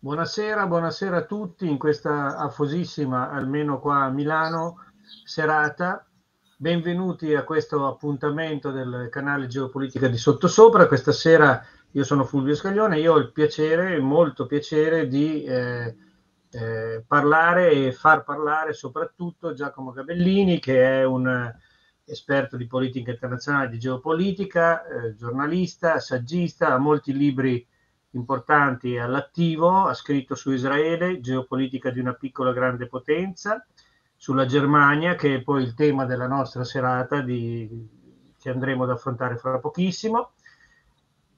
Buonasera, buonasera a tutti in questa affosissima, almeno qua a Milano, serata. Benvenuti a questo appuntamento del canale Geopolitica di Sottosopra. Questa sera io sono Fulvio Scaglione, io ho il piacere, molto piacere di eh, eh, parlare e far parlare soprattutto Giacomo Gabellini, che è un esperto di politica internazionale, di geopolitica, eh, giornalista, saggista, ha molti libri importanti all'attivo, ha scritto su Israele, geopolitica di una piccola grande potenza, sulla Germania, che è poi il tema della nostra serata di, che andremo ad affrontare fra pochissimo,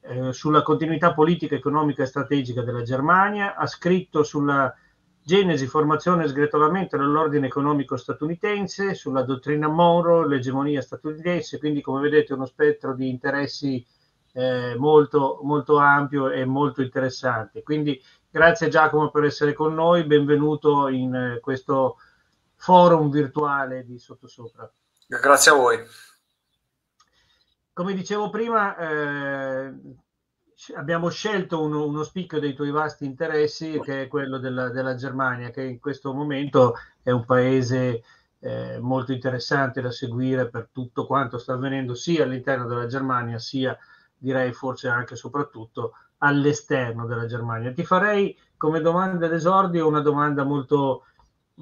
eh, sulla continuità politica, economica e strategica della Germania, ha scritto sulla genesi, formazione e sgretolamento dell'ordine economico statunitense, sulla dottrina Monroe, l'egemonia statunitense, quindi come vedete uno spettro di interessi eh, molto, molto ampio e molto interessante. Quindi grazie Giacomo per essere con noi, benvenuto in eh, questo forum virtuale di Sottosopra. Grazie a voi. Come dicevo prima, eh, abbiamo scelto uno, uno, spicchio dei tuoi vasti interessi, che è quello della, della Germania, che in questo momento è un paese eh, molto interessante da seguire per tutto quanto sta avvenendo sia all'interno della Germania sia direi forse anche e soprattutto all'esterno della Germania. Ti farei come domanda d'esordio una domanda molto,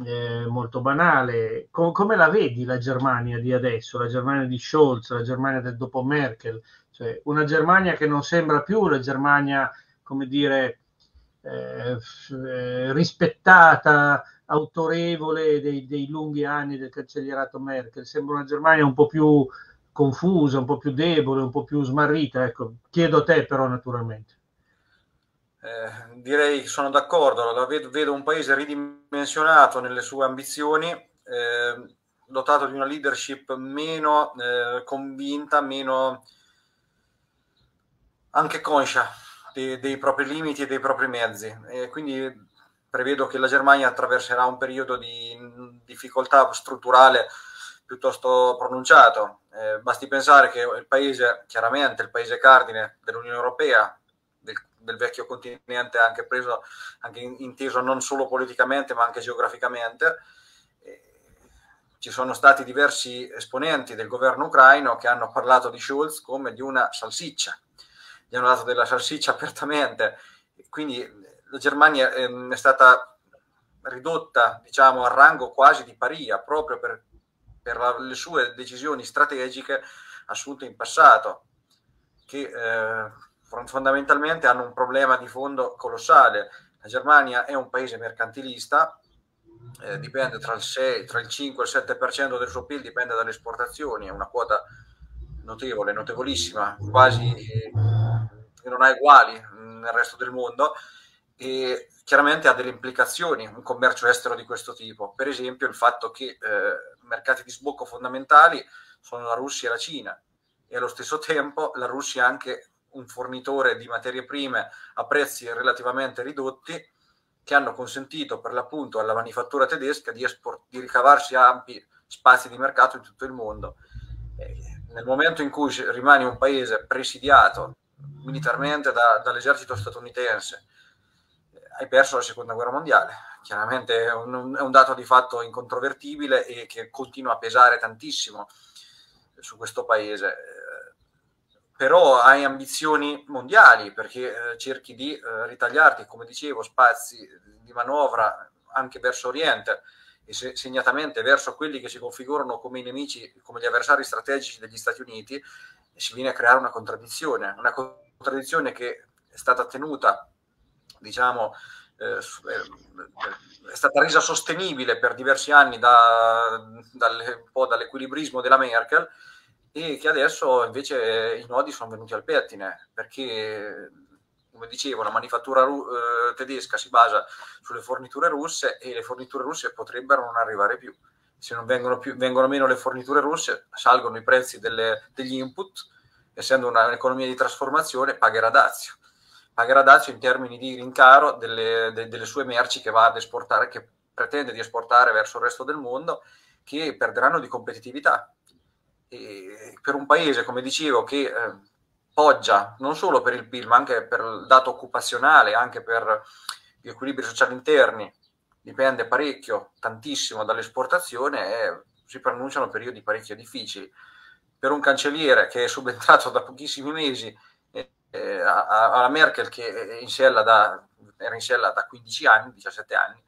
eh, molto banale. Com- come la vedi la Germania di adesso, la Germania di Scholz, la Germania del dopo Merkel? Cioè, una Germania che non sembra più la Germania, come dire, eh, eh rispettata, autorevole dei, dei, lunghi anni del cancellierato Merkel. Sembra una Germania un po' più confusa, un po' più debole, un po' più smarrita. Ecco, chiedo a te però naturalmente. Eh, direi che sono d'accordo, vedo, vedo, un paese ridimensionato nelle sue ambizioni, eh, dotato di una leadership meno eh, convinta, meno anche conscia dei, dei, propri limiti e dei propri mezzi. E quindi prevedo che la Germania attraverserà un periodo di difficoltà strutturale piuttosto pronunciato. Eh, basti pensare che il paese, chiaramente il paese cardine dell'Unione Europea, del, del vecchio continente, anche preso, anche inteso non solo politicamente ma anche geograficamente, eh, ci sono stati diversi esponenti del governo ucraino che hanno parlato di Schulz come di una salsiccia, gli hanno dato della salsiccia apertamente, quindi la Germania eh, è stata ridotta diciamo al rango quasi di paria proprio per per la, le sue decisioni strategiche assunte in passato, che eh, fondamentalmente hanno un problema di fondo colossale. La Germania è un paese mercantilista, eh, dipende tra il, 6, tra il 5 e il 7% del suo PIL, dipende dalle esportazioni, è una quota notevole, notevolissima, quasi che non ha uguali nel resto del mondo e chiaramente ha delle implicazioni un commercio estero di questo tipo. Per esempio il fatto che eh, mercati di sbocco fondamentali sono la Russia e la Cina e allo stesso tempo la Russia è anche un fornitore di materie prime a prezzi relativamente ridotti che hanno consentito per l'appunto alla manifattura tedesca di, esport- di ricavarsi ampi spazi di mercato in tutto il mondo. E nel momento in cui rimani un paese presidiato militarmente da, dall'esercito statunitense, hai perso la seconda guerra mondiale. Chiaramente è un, è un, dato di fatto incontrovertibile e che continua a pesare tantissimo su questo paese. Però hai ambizioni mondiali perché eh, cerchi di eh, ritagliarti, come dicevo, spazi di manovra anche verso Oriente e se, segnatamente verso quelli che si configurano come i nemici, come gli avversari strategici degli Stati Uniti, si viene a creare una contraddizione, una contraddizione che è stata tenuta diciamo, eh, eh, è stata resa sostenibile per diversi anni da, dalle, un po' dall'equilibrismo della Merkel e che adesso invece i nodi sono venuti al pettine perché come dicevo la manifattura eh, tedesca si basa sulle forniture russe e le forniture russe potrebbero non arrivare più. Se non vengono, più, vengono meno le forniture russe salgono i prezzi delle, degli input essendo un'economia di trasformazione pagherà dazio pagherà dazio in termini di rincaro delle, de, delle sue merci che va ad esportare, che pretende di esportare verso il resto del mondo, che perderanno di competitività. E per un paese, come dicevo, che eh, poggia non solo per il PIL, ma anche per il dato occupazionale, anche per gli equilibri sociali interni dipende parecchio, tantissimo dall'esportazione e si pronunciano periodi parecchio difficili. Per un cancelliere che è subentrato da pochissimi mesi eh, eh alla Merkel che è in da, era in sella da 15 anni, 17 anni,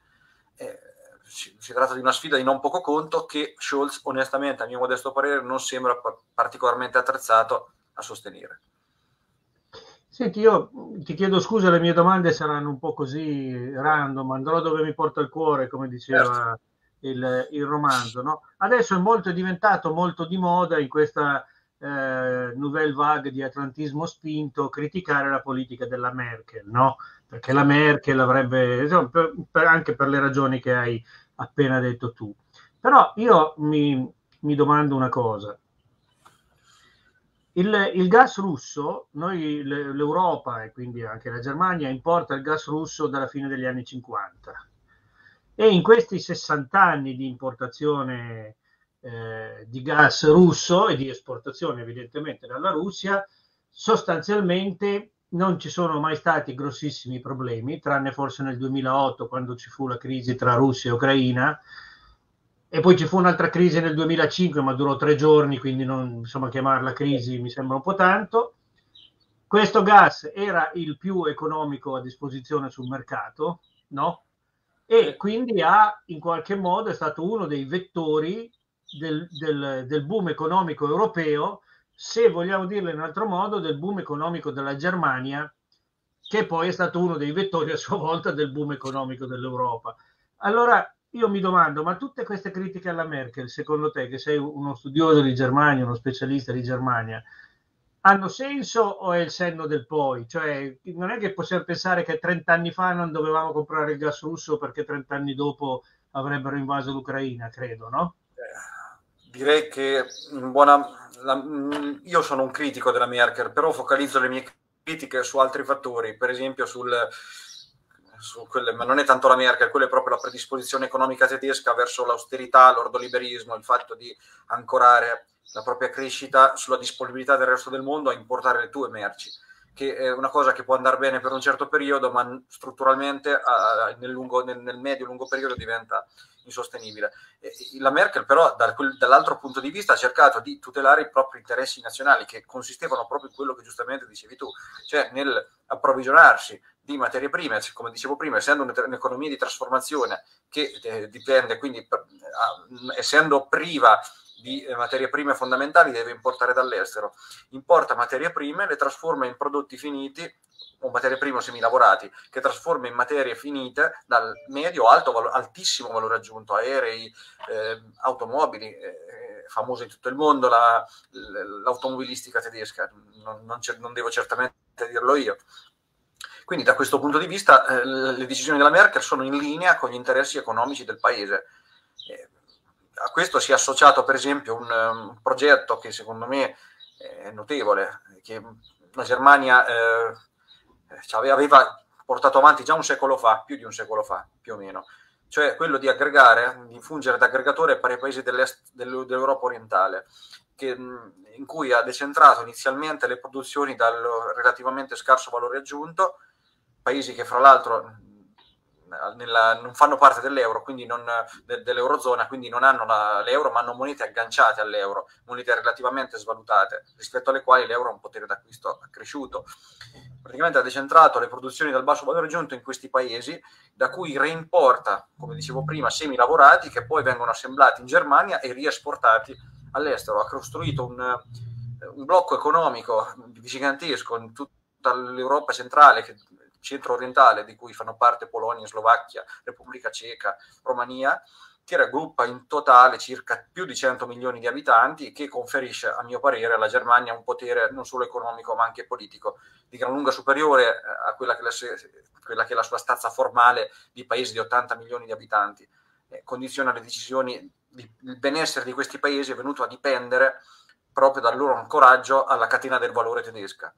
eh, si, si, tratta di una sfida di non poco conto che Scholz, onestamente, a mio modesto parere, non sembra particolarmente attrezzato a sostenere. Senti, io ti chiedo scusa, le mie domande saranno un po' così random, andrò dove mi porta il cuore, come diceva certo. il, il, romanzo. No? Adesso è, molto, è diventato molto di moda in questa eh, nouvelle vague di atlantismo spinto criticare la politica della Merkel, no? perché la Merkel avrebbe, insomma, per, per, anche per le ragioni che hai appena detto tu. Però io mi, mi domando una cosa. Il, il, gas russo, noi, l'Europa e quindi anche la Germania importa il gas russo dalla fine degli anni 50 e in questi 60 anni di importazione eh, di gas russo e di esportazione evidentemente dalla Russia, sostanzialmente non ci sono mai stati grossissimi problemi, tranne forse nel 2008 quando ci fu la crisi tra Russia e Ucraina, e poi ci fu un'altra crisi nel 2005, ma durò tre giorni, quindi non, insomma, chiamarla crisi mi sembra un po' tanto. Questo gas era il più economico a disposizione sul mercato, no? E quindi ha in qualche modo è stato uno dei vettori del, del, del boom economico europeo se vogliamo dirlo in un altro modo, del boom economico della Germania, che poi è stato uno dei vettori a sua volta del boom economico dell'Europa. Allora io mi domando, ma tutte queste critiche alla Merkel, secondo te, che sei uno studioso di Germania, uno specialista di Germania, hanno senso o è il senno del poi? Cioè, non è che possiamo pensare che 30 anni fa non dovevamo comprare il gas russo perché 30 anni dopo avrebbero invaso l'Ucraina, credo, no? Direi che in buona la, io sono un critico della Merkel, però focalizzo le mie critiche su altri fattori, per esempio sul, su quelle, ma non è tanto la Merkel, quella è proprio la predisposizione economica tedesca verso l'austerità, l'ordoliberismo, il fatto di ancorare la propria crescita sulla disponibilità del resto del mondo a importare le tue merci che è una cosa che può andare bene per un certo periodo, ma strutturalmente a, nel, lungo, nel, nel medio-lungo periodo diventa insostenibile. La Merkel però dall'altro punto di vista ha cercato di tutelare i propri interessi nazionali che consistevano proprio in quello che giustamente dicevi tu, cioè nel approvvigionarsi di materie prime, come dicevo prima, essendo un'economia di trasformazione che eh, dipende, quindi per, eh, essendo priva di eh, materie prime fondamentali deve importare dall'estero. Importa materie prime, le trasforma in prodotti finiti o materie prime o semilavorati, che trasforma in materie finite dal medio alto, altissimo valore aggiunto, aerei, eh, automobili, eh, famose in tutto il mondo, la, l'automobilistica tedesca, non, non, non, devo certamente dirlo io. Quindi da questo punto di vista eh, le decisioni della Merkel sono in linea con gli interessi economici del paese. Eh, a questo si è associato per esempio un, un progetto che secondo me è notevole, che la Germania eh, aveva portato avanti già un secolo fa, più di un secolo fa, più o meno, cioè quello di aggregare, di fungere da aggregatore per i paesi dell'Europa orientale, che, in cui ha decentrato inizialmente le produzioni dal relativamente scarso valore aggiunto, paesi che fra l'altro nella, non fanno parte dell'euro, quindi non, de, dell'eurozona, quindi non hanno la, l'euro, ma hanno monete agganciate all'euro, monete relativamente svalutate, rispetto alle quali l'euro ha un potere d'acquisto accresciuto. Praticamente ha decentrato le produzioni dal basso valore aggiunto in questi paesi, da cui reimporta, come dicevo prima, semi lavorati che poi vengono assemblati in Germania e riesportati all'estero. Ha costruito un, un blocco economico gigantesco in tutta l'Europa centrale che centro-orientale, di cui fanno parte Polonia, Slovacchia, Repubblica Ceca, Romania, che raggruppa in totale circa più di 100 milioni di abitanti e che conferisce, a mio parere, alla Germania un potere non solo economico ma anche politico di gran lunga superiore eh, a quella che, la, quella che è la sua stazza formale di paesi di 80 milioni di abitanti. Eh, condiziona le decisioni, di, il benessere di questi paesi è venuto a dipendere proprio dal loro ancoraggio alla catena del valore tedesca.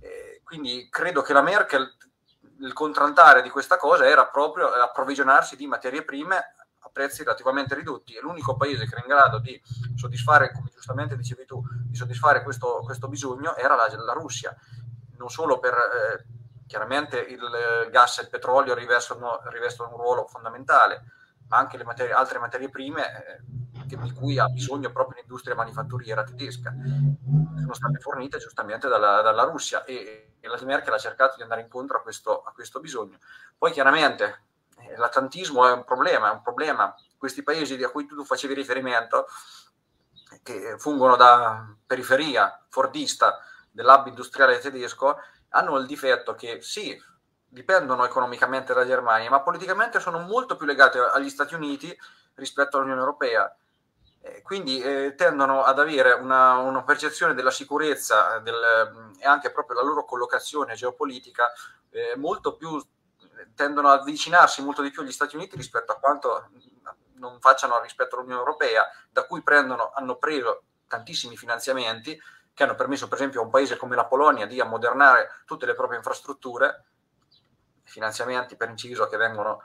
Eh, quindi credo che la Merkel il contraltare di questa cosa era proprio approvvigionarsi di materie prime a prezzi relativamente ridotti. E l'unico paese che era in grado di soddisfare, come giustamente dicevi tu, di soddisfare questo, questo bisogno era la, la, Russia, non solo per, eh, chiaramente il gas e il petrolio rivestono, rivestono un ruolo fondamentale, ma anche materie, altre materie prime eh, di cui ha bisogno proprio l'industria manifatturiera tedesca sono state fornite giustamente dalla, dalla Russia e, e, la Merkel ha cercato di andare incontro a questo, a questo bisogno. Poi chiaramente eh, l'atlantismo è un problema, è un problema. Questi paesi a cui tu facevi riferimento, che fungono da periferia fordista dell'hub industriale tedesco, hanno il difetto che sì, dipendono economicamente dalla Germania, ma politicamente sono molto più legati agli Stati Uniti rispetto all'Unione Europea. Eh, quindi eh, tendono ad avere una, una percezione della sicurezza del, e anche proprio la loro collocazione geopolitica eh, molto più tendono ad avvicinarsi molto di più agli Stati Uniti rispetto a quanto non facciano rispetto all'Unione Europea, da cui prendono, hanno preso tantissimi finanziamenti che hanno permesso per esempio a un paese come la Polonia di ammodernare tutte le proprie infrastrutture, finanziamenti per inciso che vengono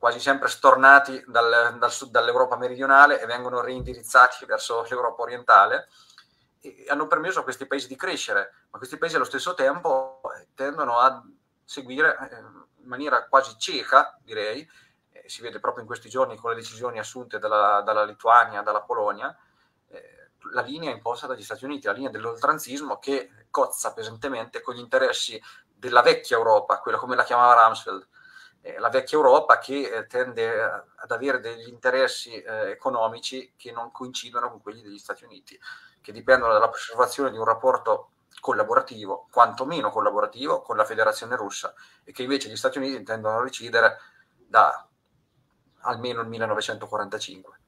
quasi sempre stornati dal, dal sud, dall'Europa meridionale e vengono reindirizzati verso l'Europa orientale, e hanno permesso a questi paesi di crescere, ma questi paesi allo stesso tempo tendono a seguire eh, in maniera quasi cieca, direi, eh, si vede proprio in questi giorni con le decisioni assunte dalla, dalla Lituania, dalla Polonia, eh, la linea imposta dagli Stati Uniti, la linea dell'oltranzismo che cozza pesantemente con gli interessi della vecchia Europa, quella come la chiamava Rumsfeld, eh, la vecchia Europa che eh, tende ad avere degli interessi eh, economici che non coincidono con quelli degli Stati Uniti, che dipendono dalla preservazione di un rapporto collaborativo, quantomeno collaborativo, con la Federazione russa e che invece gli Stati Uniti intendono recidere da almeno il 1945.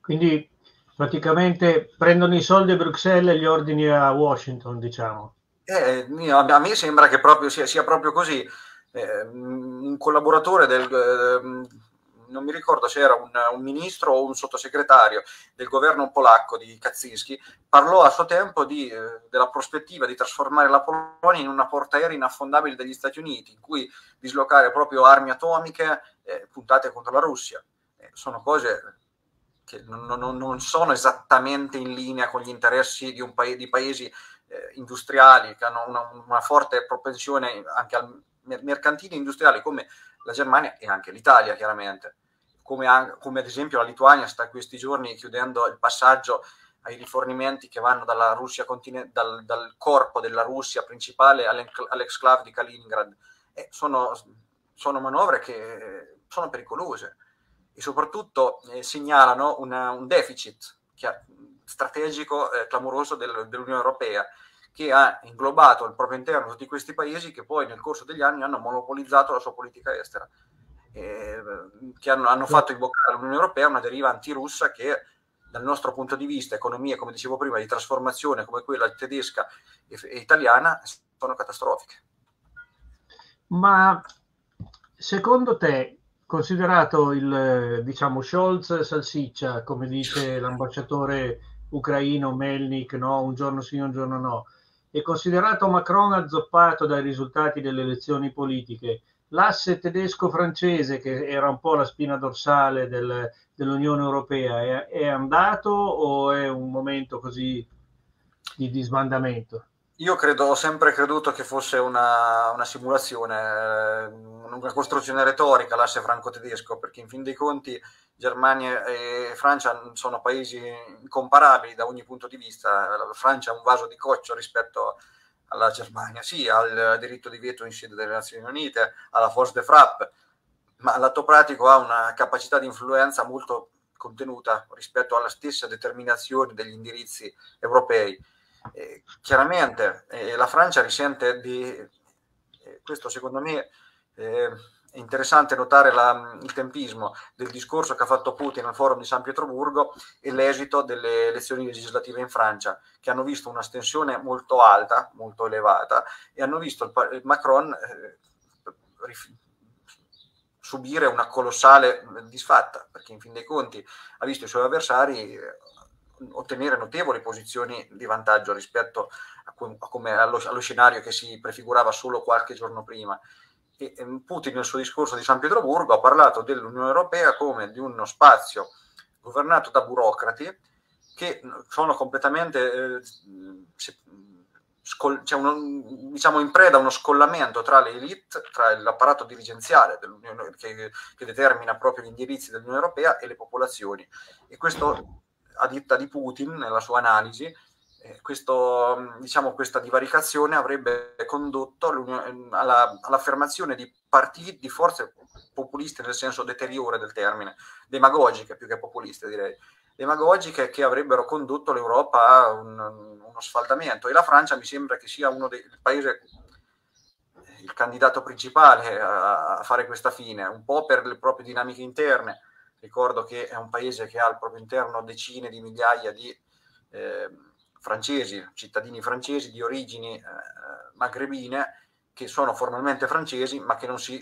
Quindi praticamente prendono i soldi a Bruxelles e gli ordini a Washington, diciamo. Eh, a me sembra che proprio sia, sia proprio così. Eh, un collaboratore del, eh, non mi ricordo se era un, un, ministro o un sottosegretario del governo polacco di Kaczynski, parlò a suo tempo di, eh, della prospettiva di trasformare la Polonia in una portaerei inaffondabile degli Stati Uniti, in cui dislocare proprio armi atomiche eh, puntate contro la Russia. Eh, sono cose che non, non, non, sono esattamente in linea con gli interessi di, paese, di paesi eh, industriali che hanno una, una, forte propensione anche al mercantile industriale come la Germania e anche l'Italia chiaramente, come, come ad esempio la Lituania sta questi giorni chiudendo il passaggio ai rifornimenti che vanno dalla Russia dal, dal, corpo della Russia principale all'exclave di Kaliningrad. Eh, sono, sono manovre che sono pericolose e soprattutto eh, segnalano una, un deficit strategico eh, clamoroso del, dell'Unione Europea che ha inglobato al proprio interno tutti questi paesi che poi nel corso degli anni hanno monopolizzato la sua politica estera, eh, che hanno, hanno fatto invocare all'Unione Europea una deriva antirussa che dal nostro punto di vista, economie, come dicevo prima, di trasformazione come quella tedesca e, e italiana, sono catastrofiche. Ma secondo te considerato il diciamo Scholz salsiccia, come dice l'ambasciatore ucraino Melnik, no? un giorno sì, un giorno no, e considerato Macron azzoppato dai risultati delle elezioni politiche, l'asse tedesco-francese, che era un po' la spina dorsale del, dell'Unione Europea, è, è, andato o è un momento così di, di smandamento? Io credo, ho sempre creduto che fosse una, una simulazione, eh, una costruzione retorica l'asse franco-tedesco, perché in fin dei conti Germania e Francia sono paesi incomparabili da ogni punto di vista. La Francia è un vaso di coccio rispetto alla Germania, sì, al diritto di veto in sede delle Nazioni Unite, alla force de frappe, ma l'atto pratico ha una capacità di influenza molto contenuta rispetto alla stessa determinazione degli indirizzi europei eh, chiaramente eh, la Francia risente di eh, questo secondo me eh, è interessante notare la, il tempismo del discorso che ha fatto Putin al forum di San Pietroburgo e l'esito delle elezioni legislative in Francia, che hanno visto una stensione molto alta, molto elevata, e hanno visto il, Macron eh, subire una colossale disfatta, perché in fin dei conti ha visto i suoi avversari ottenere notevoli posizioni di vantaggio rispetto a, come allo, allo, scenario che si prefigurava solo qualche giorno prima. E, Putin nel suo discorso di San Pietroburgo ha parlato dell'Unione Europea come di uno spazio governato da burocrati che sono completamente eh, scol- c'è uno, diciamo in preda uno scollamento tra le elite, tra l'apparato dirigenziale che, che, determina proprio gli indirizzi dell'Unione Europea e le popolazioni. E questo, a ditta di Putin, nella sua analisi, eh, questo, diciamo, questa divaricazione avrebbe condotto alla, all'affermazione di partiti, di forze populiste nel senso deteriore del termine, demagogiche più che populiste direi demagogiche che avrebbero condotto l'Europa a un, uno sfaldamento e la Francia mi sembra che sia uno dei paesi il candidato principale a, a, fare questa fine, un po' per le proprie dinamiche interne. Ricordo che è un paese che ha al proprio interno decine di migliaia di eh, francesi, cittadini francesi di origini eh, magrebine, che sono formalmente francesi, ma che non si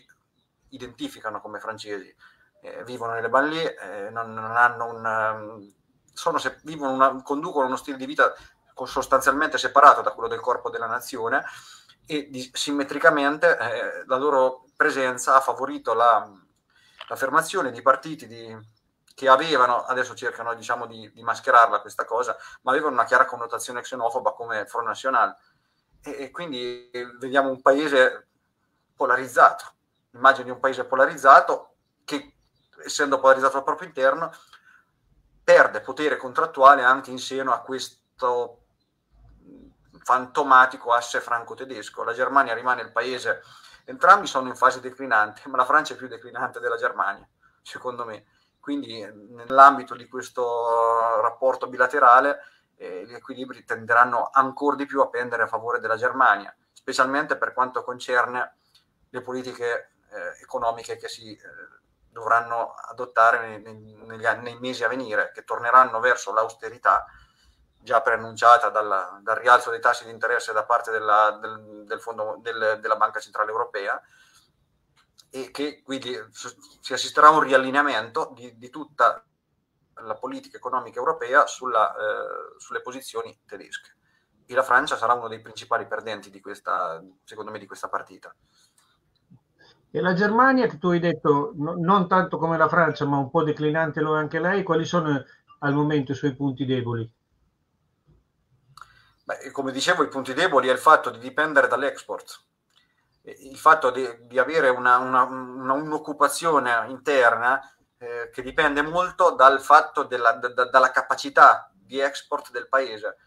identificano come francesi. Eh, vivono nelle banlieue, eh, non, non, hanno un... Um, sono, se, una, conducono uno stile di vita sostanzialmente separato da quello del corpo della nazione e di, simmetricamente eh, la loro presenza ha favorito la, l'affermazione di partiti di, che avevano, adesso cercano diciamo, di, di, mascherarla questa cosa, ma avevano una chiara connotazione xenofoba come Front National. E, e quindi vediamo un paese polarizzato, l'immagine di un paese polarizzato che essendo polarizzato al proprio interno, perde potere contrattuale anche in seno a questo fantomatico asse franco-tedesco. La Germania rimane il paese, entrambi sono in fase declinante, ma la Francia è più declinante della Germania, secondo me. Quindi nell'ambito di questo rapporto bilaterale eh, gli equilibri tenderanno ancora di più a pendere a favore della Germania, specialmente per quanto concerne le politiche eh, economiche che si eh, dovranno adottare nei, nei, nei, mesi a venire, che torneranno verso l'austerità già preannunciata dalla, dal rialzo dei tassi di interesse da parte della, del, del fondo, del, della Banca Centrale Europea e che quindi si assisterà a un riallineamento di, di tutta la politica economica europea sulla, eh, sulle posizioni tedesche. E la Francia sarà uno dei principali perdenti di questa, secondo me, di questa partita. E la Germania, che tu hai detto no, non tanto come la Francia, ma un po' declinante lo è anche lei, quali sono al momento i suoi punti deboli? Beh, come dicevo, i punti deboli è il fatto di dipendere dall'export, il fatto di, di avere una, una, una, un'occupazione interna eh, che dipende molto dal fatto della, da, dalla capacità di export del paese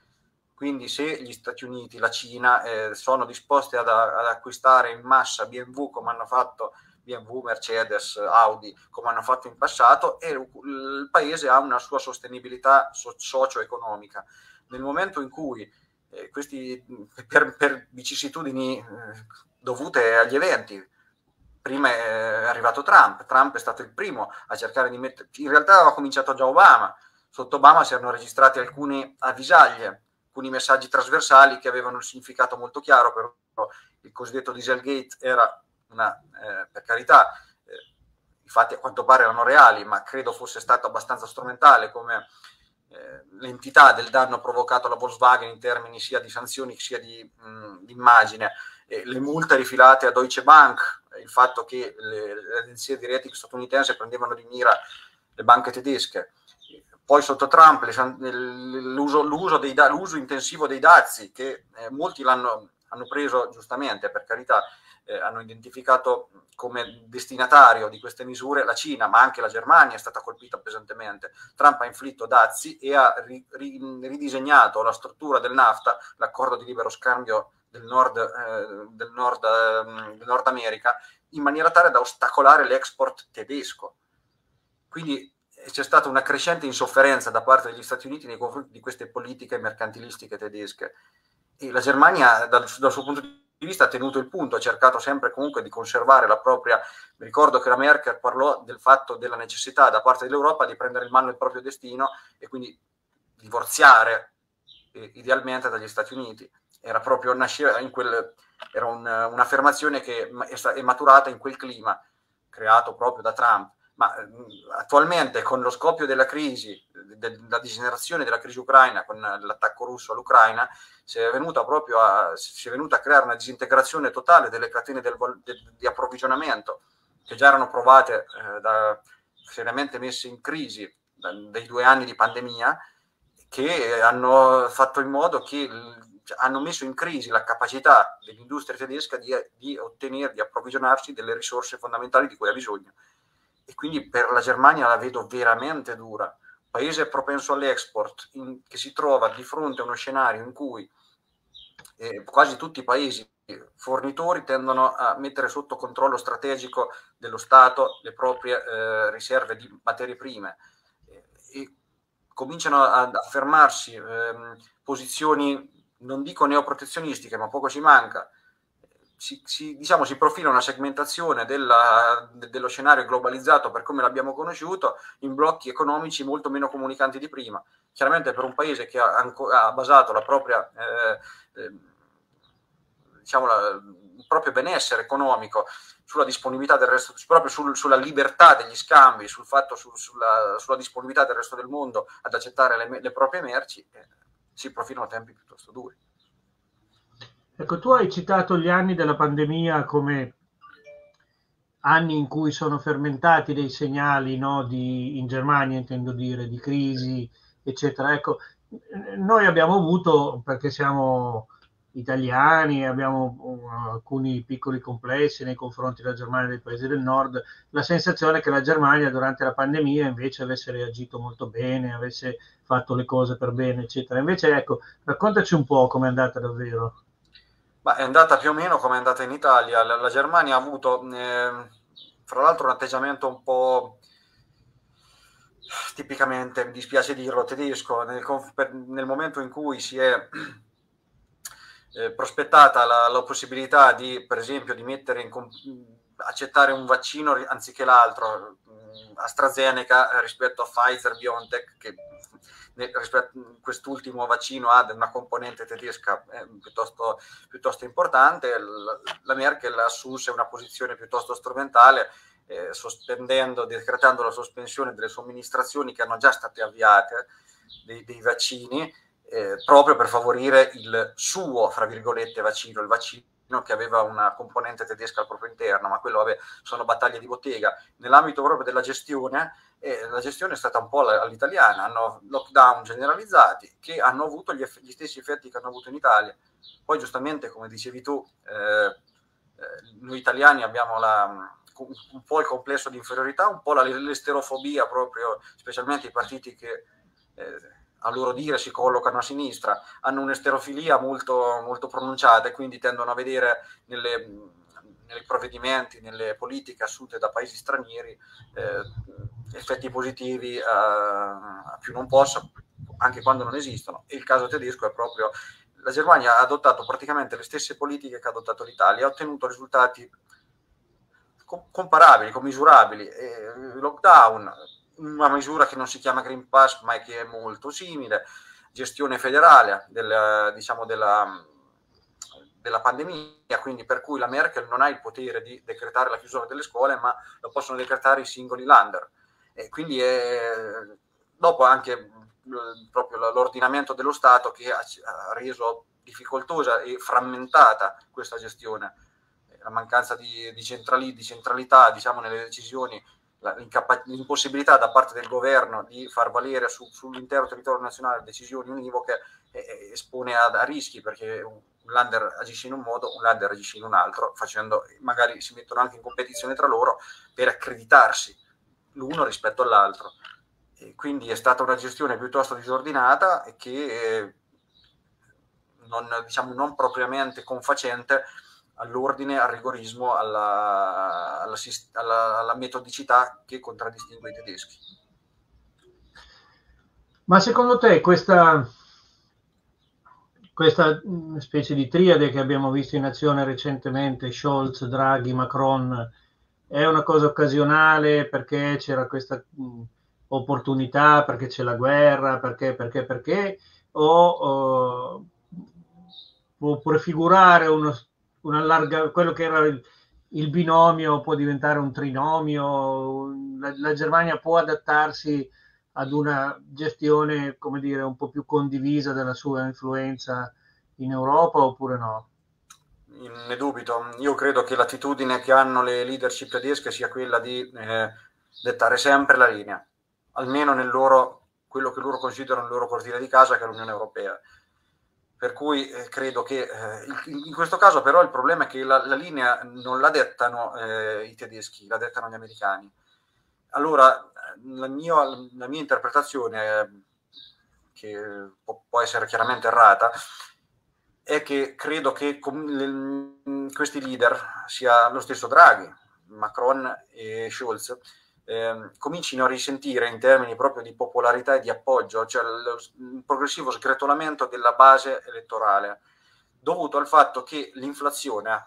quindi se gli Stati Uniti, la Cina eh, sono disposti ad, ad, acquistare in massa BMW come hanno fatto BMW, Mercedes, Audi, come hanno fatto in passato, e il paese ha una sua sostenibilità so- socio-economica. Nel momento in cui eh, questi, per, per vicissitudini eh, dovute agli eventi, prima è arrivato Trump, Trump è stato il primo a cercare di mettere, in realtà aveva cominciato già Obama, sotto Obama si erano registrati alcune avvisaglie alcuni messaggi trasversali che avevano un significato molto chiaro, però il cosiddetto Dieselgate era una, eh, per carità, eh, i fatti a quanto pare erano reali, ma credo fosse stato abbastanza strumentale come eh, l'entità del danno provocato alla Volkswagen in termini sia di sanzioni sia di, mh, immagine, le multe rifilate a Deutsche Bank, il fatto che le, le agenzie di rating statunitense prendevano di mira le banche tedesche, poi sotto Trump l'uso, l'uso, dei, l'uso intensivo dei dazi, che eh, molti l'hanno hanno preso giustamente, per carità, eh, hanno identificato come destinatario di queste misure la Cina, ma anche la Germania è stata colpita pesantemente. Trump ha inflitto dazi e ha ri, ri, ridisegnato la struttura del NAFTA, l'accordo di libero scambio del Nord, eh, del, Nord, eh, del Nord America, in maniera tale da ostacolare l'export tedesco. Quindi c'è stata una crescente insofferenza da parte degli Stati Uniti nei confronti di queste politiche mercantilistiche tedesche. E la Germania, dal, dal, suo punto di vista, ha tenuto il punto, ha cercato sempre comunque di conservare la propria. Mi ricordo che la Merkel parlò del fatto della necessità da parte dell'Europa di prendere in mano il proprio destino e quindi divorziare eh, idealmente dagli Stati Uniti. Era proprio nasceva in quel, era un, un'affermazione che è maturata in quel clima creato proprio da Trump ma attualmente con lo scoppio della crisi, della degenerazione della crisi ucraina, con l'attacco russo all'Ucraina, si è venuta proprio a, si è venuta a creare una disintegrazione totale delle catene del, de, di approvvigionamento che già erano provate eh, da, seriamente messe in crisi da, dai due anni di pandemia che hanno fatto in modo che cioè, hanno messo in crisi la capacità dell'industria tedesca di, di, ottenere, di approvvigionarsi delle risorse fondamentali di cui ha bisogno. E quindi per la Germania la vedo veramente dura. Paese propenso all'export, in, che si trova di fronte a uno scenario in cui eh, quasi tutti i paesi fornitori tendono a mettere sotto controllo strategico dello Stato le proprie eh, riserve di materie prime e, e cominciano ad affermarsi eh, posizioni, non dico neoprotezionistiche, ma poco ci manca. Si, si, diciamo, si profila una segmentazione della, dello scenario globalizzato per come l'abbiamo conosciuto in blocchi economici molto meno comunicanti di prima. Chiaramente per un paese che ha, ha basato la propria eh, eh diciamo, la, il proprio benessere economico, sulla disponibilità del resto, proprio sul, sulla libertà degli scambi, sul fatto, su, sulla, sulla, disponibilità del resto del mondo ad accettare le, le proprie merci, eh, si profilano tempi piuttosto duri. Ecco, tu hai citato gli anni della pandemia come anni in cui sono fermentati dei segnali no, di, in Germania, intendo dire, di crisi, eccetera. Ecco, noi abbiamo avuto, perché siamo italiani, abbiamo uh, alcuni piccoli complessi nei confronti della Germania e dei paesi del nord, la sensazione che la Germania durante la pandemia invece avesse reagito molto bene, avesse fatto le cose per bene, eccetera. Invece, ecco, raccontaci un po' come è andata davvero. Ma è andata più o meno come è andata in Italia. La, la Germania ha avuto, eh, fra l'altro, un atteggiamento un po' tipicamente, mi dispiace dirlo, tedesco, nel, nel momento in cui si è eh, prospettata la, la, possibilità di, per esempio, di mettere in accettare un vaccino anziché l'altro, mm, AstraZeneca rispetto a Pfizer BioNTech, che quest'ultimo vaccino ha una componente tedesca eh, piuttosto, piuttosto, importante, la, la Merkel assunse una posizione piuttosto strumentale, eh, sospendendo, decretando la sospensione delle somministrazioni che hanno già state avviate dei, dei vaccini eh, proprio per favorire il suo, fra virgolette, vaccino, il vaccino che aveva una componente tedesca al proprio interno, ma quello vabbè, sono battaglie di bottega. Nell'ambito proprio della gestione, eh, la gestione è stata un po' all'italiana, hanno lockdown generalizzati che hanno avuto gli, eff- gli, stessi effetti che hanno avuto in Italia. Poi giustamente, come dicevi tu, eh, eh noi italiani abbiamo la, un po' il complesso di inferiorità, un po' l'esterofobia proprio, specialmente i partiti che eh, a loro dire si collocano a sinistra, hanno un'esterofilia molto, molto pronunciata e quindi tendono a vedere nelle, nei provvedimenti, nelle politiche assunte da paesi stranieri eh, effetti positivi a, a più non possa, anche quando non esistono. E il caso tedesco è proprio la Germania ha adottato praticamente le stesse politiche che ha adottato l'Italia, ha ottenuto risultati comparabili, commisurabili. Eh, lockdown, una misura che non si chiama Green Pass ma che è molto simile, gestione federale del, diciamo della, della pandemia, quindi per cui la Merkel non ha il potere di decretare la chiusura delle scuole, ma lo possono decretare i singoli lander. E quindi è, dopo anche proprio l'ordinamento dello Stato che ha, reso difficoltosa e frammentata questa gestione, la mancanza di, di, centrali, di centralità diciamo, nelle decisioni l'impossibilità da parte del governo di far valere su, sull'intero territorio nazionale decisioni univoche eh, espone a, a, rischi perché un lander agisce in un modo, un lander agisce in un altro, facendo, magari si mettono anche in competizione tra loro per accreditarsi l'uno rispetto all'altro. E quindi è stata una gestione piuttosto disordinata e che eh, non, diciamo, non propriamente confacente all'ordine, al rigorismo, alla, alla, alla, alla metodicità che contraddistingue i tedeschi. Ma secondo te questa, questa mm, specie di triade che abbiamo visto in azione recentemente, Scholz, Draghi, Macron, è una cosa occasionale perché c'era questa mm, opportunità, perché c'è la guerra, perché, perché, perché, o, o può prefigurare uno, un allarga, quello che era il, il, binomio può diventare un trinomio, la, la, Germania può adattarsi ad una gestione, come dire, un po' più condivisa della sua influenza in Europa oppure no? Ne dubito, io credo che l'attitudine che hanno le leadership tedesche sia quella di eh, dettare sempre la linea, almeno nel loro, quello che loro considerano il loro cortile di casa, che è l'Unione Europea per cui eh, credo che eh, in, questo caso però il problema è che la, la linea non la dettano eh, i tedeschi, la dettano gli americani. Allora, la, mio, la mia interpretazione, che può, può, essere chiaramente errata, è che credo che com, le, questi leader, sia lo stesso Draghi, Macron e Scholz, eh, comincino a risentire in termini proprio di popolarità e di appoggio, cioè il progressivo sgretolamento della base elettorale, dovuto al fatto che l'inflazione,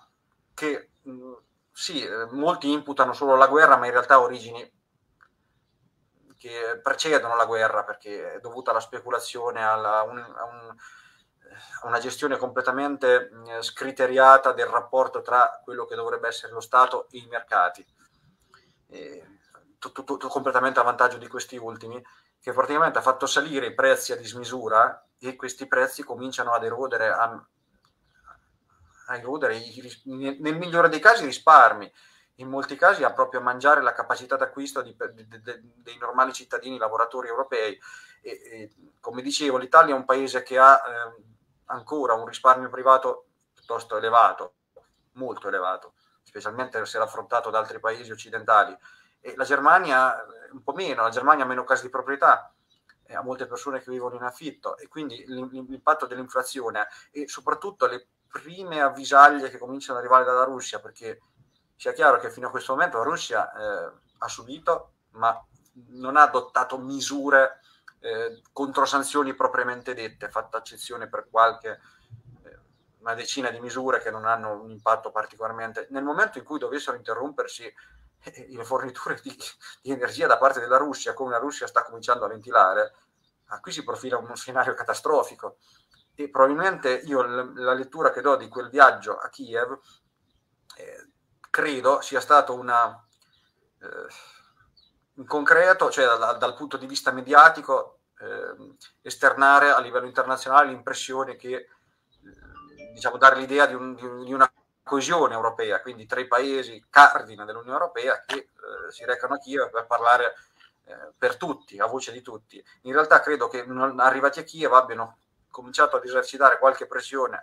che mh, sì, eh, molti imputano solo la guerra, ma in realtà ha origini che precedono la guerra, perché è dovuta alla speculazione, alla, un, a, un, una gestione completamente mh, scriteriata del rapporto tra quello che dovrebbe essere lo Stato e i mercati. E, tutto, tutto completamente a vantaggio di questi ultimi, che praticamente ha fatto salire i prezzi a dismisura e questi prezzi cominciano ad erodere, a, a erodere i, nel migliore dei casi i risparmi, in molti casi a proprio mangiare la capacità d'acquisto di, di, di, dei normali cittadini lavoratori europei. E, e, come dicevo, l'Italia è un paese che ha eh, ancora un risparmio privato piuttosto elevato, molto elevato, specialmente se affrontato da altri paesi occidentali la Germania un po' meno, la Germania ha meno case di proprietà, ha molte persone che vivono in affitto e quindi l'impatto dell'inflazione e soprattutto le prime avvisaglie che cominciano ad arrivare dalla Russia, perché sia chiaro che fino a questo momento la Russia eh, ha subito, ma non ha adottato misure eh, contro sanzioni propriamente dette, fatta eccezione per qualche eh, una decina di misure che non hanno un impatto particolarmente. Nel momento in cui dovessero interrompersi eh, le forniture di, di, energia da parte della Russia, come la Russia sta cominciando a ventilare, a qui si profila un scenario catastrofico. E probabilmente io la lettura che do di quel viaggio a Kiev eh, credo sia stato una eh, in concreto, cioè dal, dal, punto di vista mediatico, eh, esternare a livello internazionale l'impressione che eh, diciamo dare l'idea di, un, di una coesione europea, quindi tra i paesi cardine dell'Unione Europea che eh, si recano a Kiev per parlare eh, per tutti, a voce di tutti. In realtà credo che arrivati a Kiev abbiano cominciato ad esercitare qualche pressione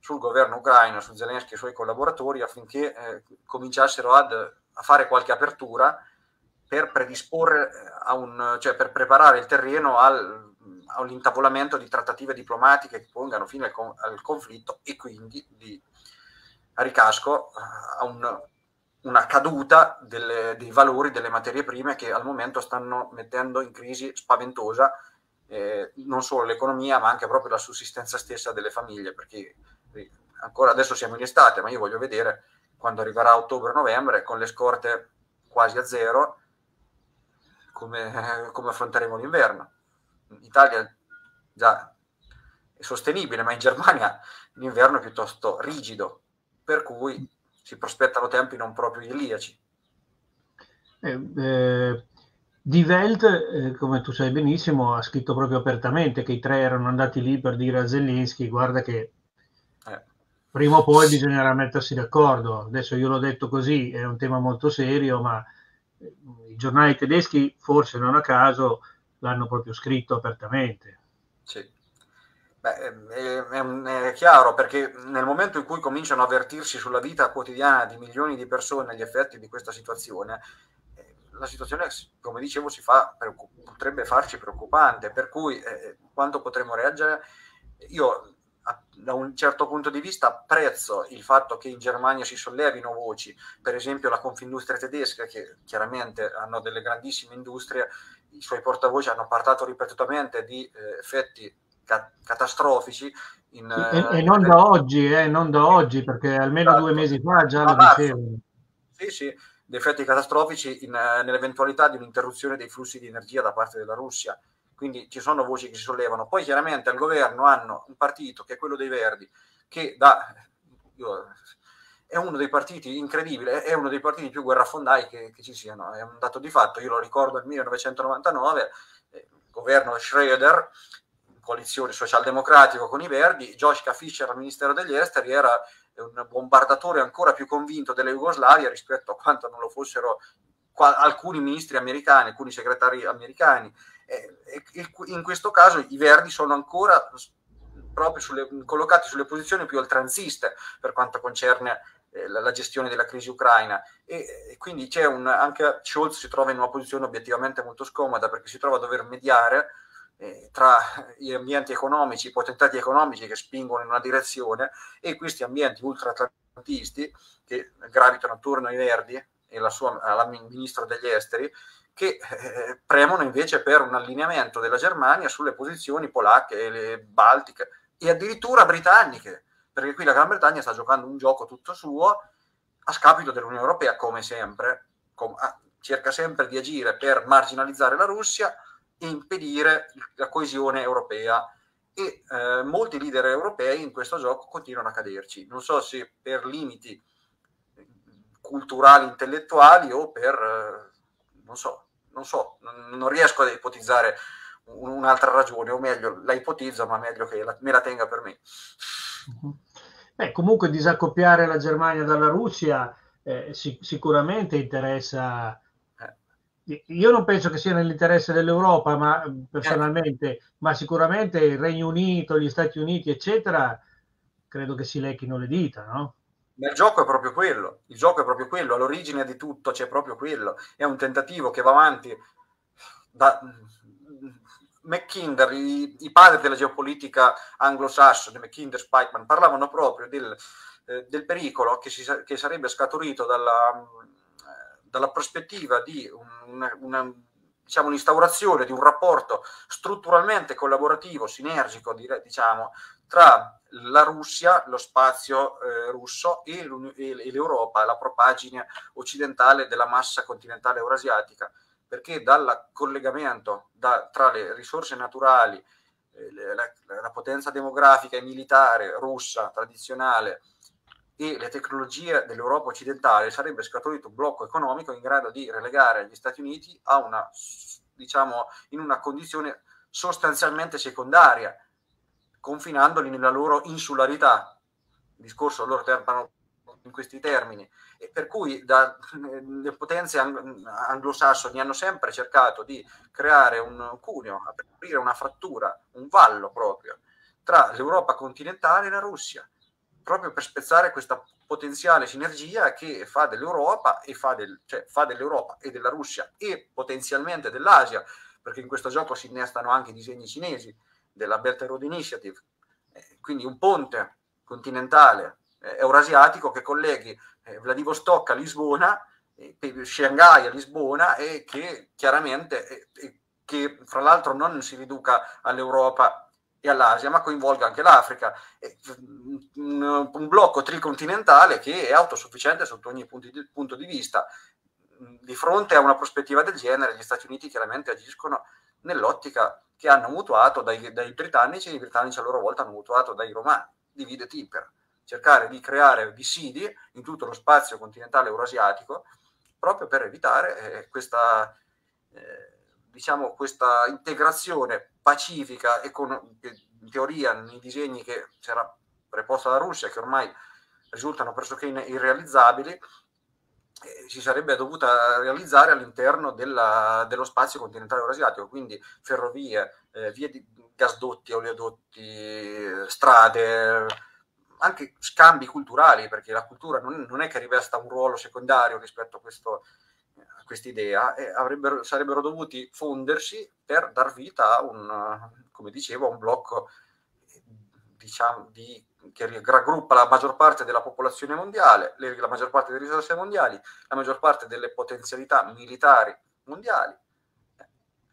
sul governo ucraino, su Zelensky e i suoi collaboratori affinché eh, cominciassero ad, a fare qualche apertura per predisporre eh, a un, cioè per preparare il terreno al, all'intavolamento di trattative diplomatiche che pongano fine al conflitto e quindi di a ricasco eh, a un, una caduta delle, dei valori delle materie prime che al momento stanno mettendo in crisi spaventosa eh, non solo l'economia ma anche proprio la sussistenza stessa delle famiglie perché eh, ancora adesso siamo in estate ma io voglio vedere quando arriverà ottobre-novembre con le scorte quasi a zero come, come affronteremo l'inverno. In Italia già è sostenibile ma in Germania l'inverno è piuttosto rigido per cui si prospettano tempi non proprio iliaci. Eh, eh, Die Welt, eh, come tu sai benissimo, ha scritto proprio apertamente che i tre erano andati lì per dire a Zelensky guarda che eh. prima o poi bisognerà mettersi d'accordo. Adesso io l'ho detto così, è un tema molto serio, ma eh, i giornali tedeschi, forse non a caso, l'hanno proprio scritto apertamente. Sì. Beh, ehm, è, è, chiaro perché nel momento in cui cominciano a avvertirsi sulla vita quotidiana di milioni di persone gli effetti di questa situazione, eh, la situazione, come dicevo, fa, potrebbe farci preoccupante, per cui eh, quanto potremo reagire? Io da un certo punto di vista apprezzo il fatto che in Germania si sollevino voci, per esempio la Confindustria tedesca, che chiaramente hanno delle grandissime industrie, i suoi portavoci hanno parlato ripetutamente di eh, effetti catastrofici. In, e, e, non da oggi, eh, non da oggi, perché almeno esatto. due mesi fa già lo dicevano. Sì, sì, di effetti catastrofici in, nell'eventualità di un'interruzione dei flussi di energia da parte della Russia. Quindi ci sono voci che si sollevano. Poi chiaramente al governo hanno un partito che è quello dei Verdi, che da, io, è uno dei partiti incredibile, è uno dei partiti più guerrafondai che, che, ci siano. È un dato di fatto. Io lo ricordo nel 1999, eh, governo Schroeder, coalizione socialdemocratico con i Verdi, Joschka Fischer al Ministero degli Esteri era un bombardatore ancora più convinto della Jugoslavia rispetto a quanto non lo fossero alcuni ministri americani, alcuni segretari americani. In questo caso i Verdi sono ancora proprio sulle, collocati sulle posizioni più oltranziste per quanto concerne eh, la, gestione della crisi ucraina e, e quindi c'è un, anche Scholz si trova in una posizione obiettivamente molto scomoda perché si trova a dover mediare eh, tra gli ambienti economici, i potentati economici che spingono in una direzione e questi ambienti ultraatlantisti che gravitano attorno ai Verdi e la sua, alla ministro degli esteri che eh, premono invece per un allineamento della Germania sulle posizioni polacche, le baltiche e addirittura britanniche, perché qui la Gran Bretagna sta giocando un gioco tutto suo a scapito dell'Unione Europea, come sempre, com- cerca sempre di agire per marginalizzare la Russia e impedire la coesione europea e eh, molti leader europei in questo gioco continuano a caderci. Non so se per limiti culturali, intellettuali o per, eh, non so, non so, non, non riesco ad ipotizzare un'altra ragione, o meglio, la ipotizzo, ma meglio che la, me la tenga per me. Beh, comunque disaccoppiare la Germania dalla Russia eh, sic- sicuramente interessa. Io non penso che sia nell'interesse dell'Europa, ma personalmente, eh. ma sicuramente il Regno Unito, gli Stati Uniti, eccetera, credo che si lecchino le dita, no? Ma il gioco è proprio quello, il gioco è proprio quello, all'origine di tutto c'è proprio quello, è un tentativo che va avanti da Mackinder, i, i padri della geopolitica anglosassone, Mackinder, Spikeman, parlavano proprio del, eh, del pericolo che, si, che, sarebbe scaturito dalla, dalla prospettiva di una, una diciamo, l'instaurazione di un rapporto strutturalmente collaborativo, sinergico, diciamo, tra la Russia, lo spazio eh, russo e, e, l'Europa, la propagine occidentale della massa continentale eurasiatica, perché dal collegamento da, tra le risorse naturali, eh, la, la, potenza demografica e militare russa tradizionale e le tecnologie dell'Europa occidentale sarebbe scaturito un blocco economico in grado di relegare gli Stati Uniti a una, diciamo, in una condizione sostanzialmente secondaria confinandoli nella loro insularità. Il discorso loro parlano in questi termini, e per cui da, le potenze anglosassoni hanno sempre cercato di creare un cuneo, aprire una frattura, un vallo proprio tra l'Europa continentale e la Russia, proprio per spezzare questa potenziale sinergia che fa dell'Europa e fa, del, cioè fa dell'Europa e della Russia e potenzialmente dell'Asia, perché in questo gioco si innestano anche i disegni cinesi della Belt and Road Initiative, eh, quindi un ponte continentale eh, eurasiatico che colleghi eh, Vladivostok a Lisbona, eh, Shanghai a Lisbona e che chiaramente, eh, che fra l'altro non si riduca all'Europa e all'Asia, ma coinvolga anche l'Africa. Un, un blocco tricontinentale che è autosufficiente sotto ogni punto di, vista. Di fronte a una prospettiva del genere, gli Stati Uniti chiaramente agiscono nell'ottica che hanno mutuato dai, dai britannici e i britannici a loro volta hanno mutuato dai romani, divide timper, cercare di creare dissidi in tutto lo spazio continentale eurasiatico proprio per evitare eh, questa, eh, diciamo, questa integrazione pacifica e con, in teoria nei disegni che c'era preposta la Russia, che ormai risultano pressoché irrealizzabili, eh, si sarebbe dovuta realizzare all'interno della, dello spazio continentale eurasiatico, quindi ferrovie, eh, vie di gasdotti, oleodotti, strade, anche scambi culturali, perché la cultura non, non è che rivesta un ruolo secondario rispetto a, questo, quest'idea, e sarebbero dovuti fondersi per dar vita a un, come dicevo, a un blocco diciamo, di che raggruppa la maggior parte della popolazione mondiale, la maggior parte delle risorse mondiali, la maggior parte delle potenzialità militari mondiali.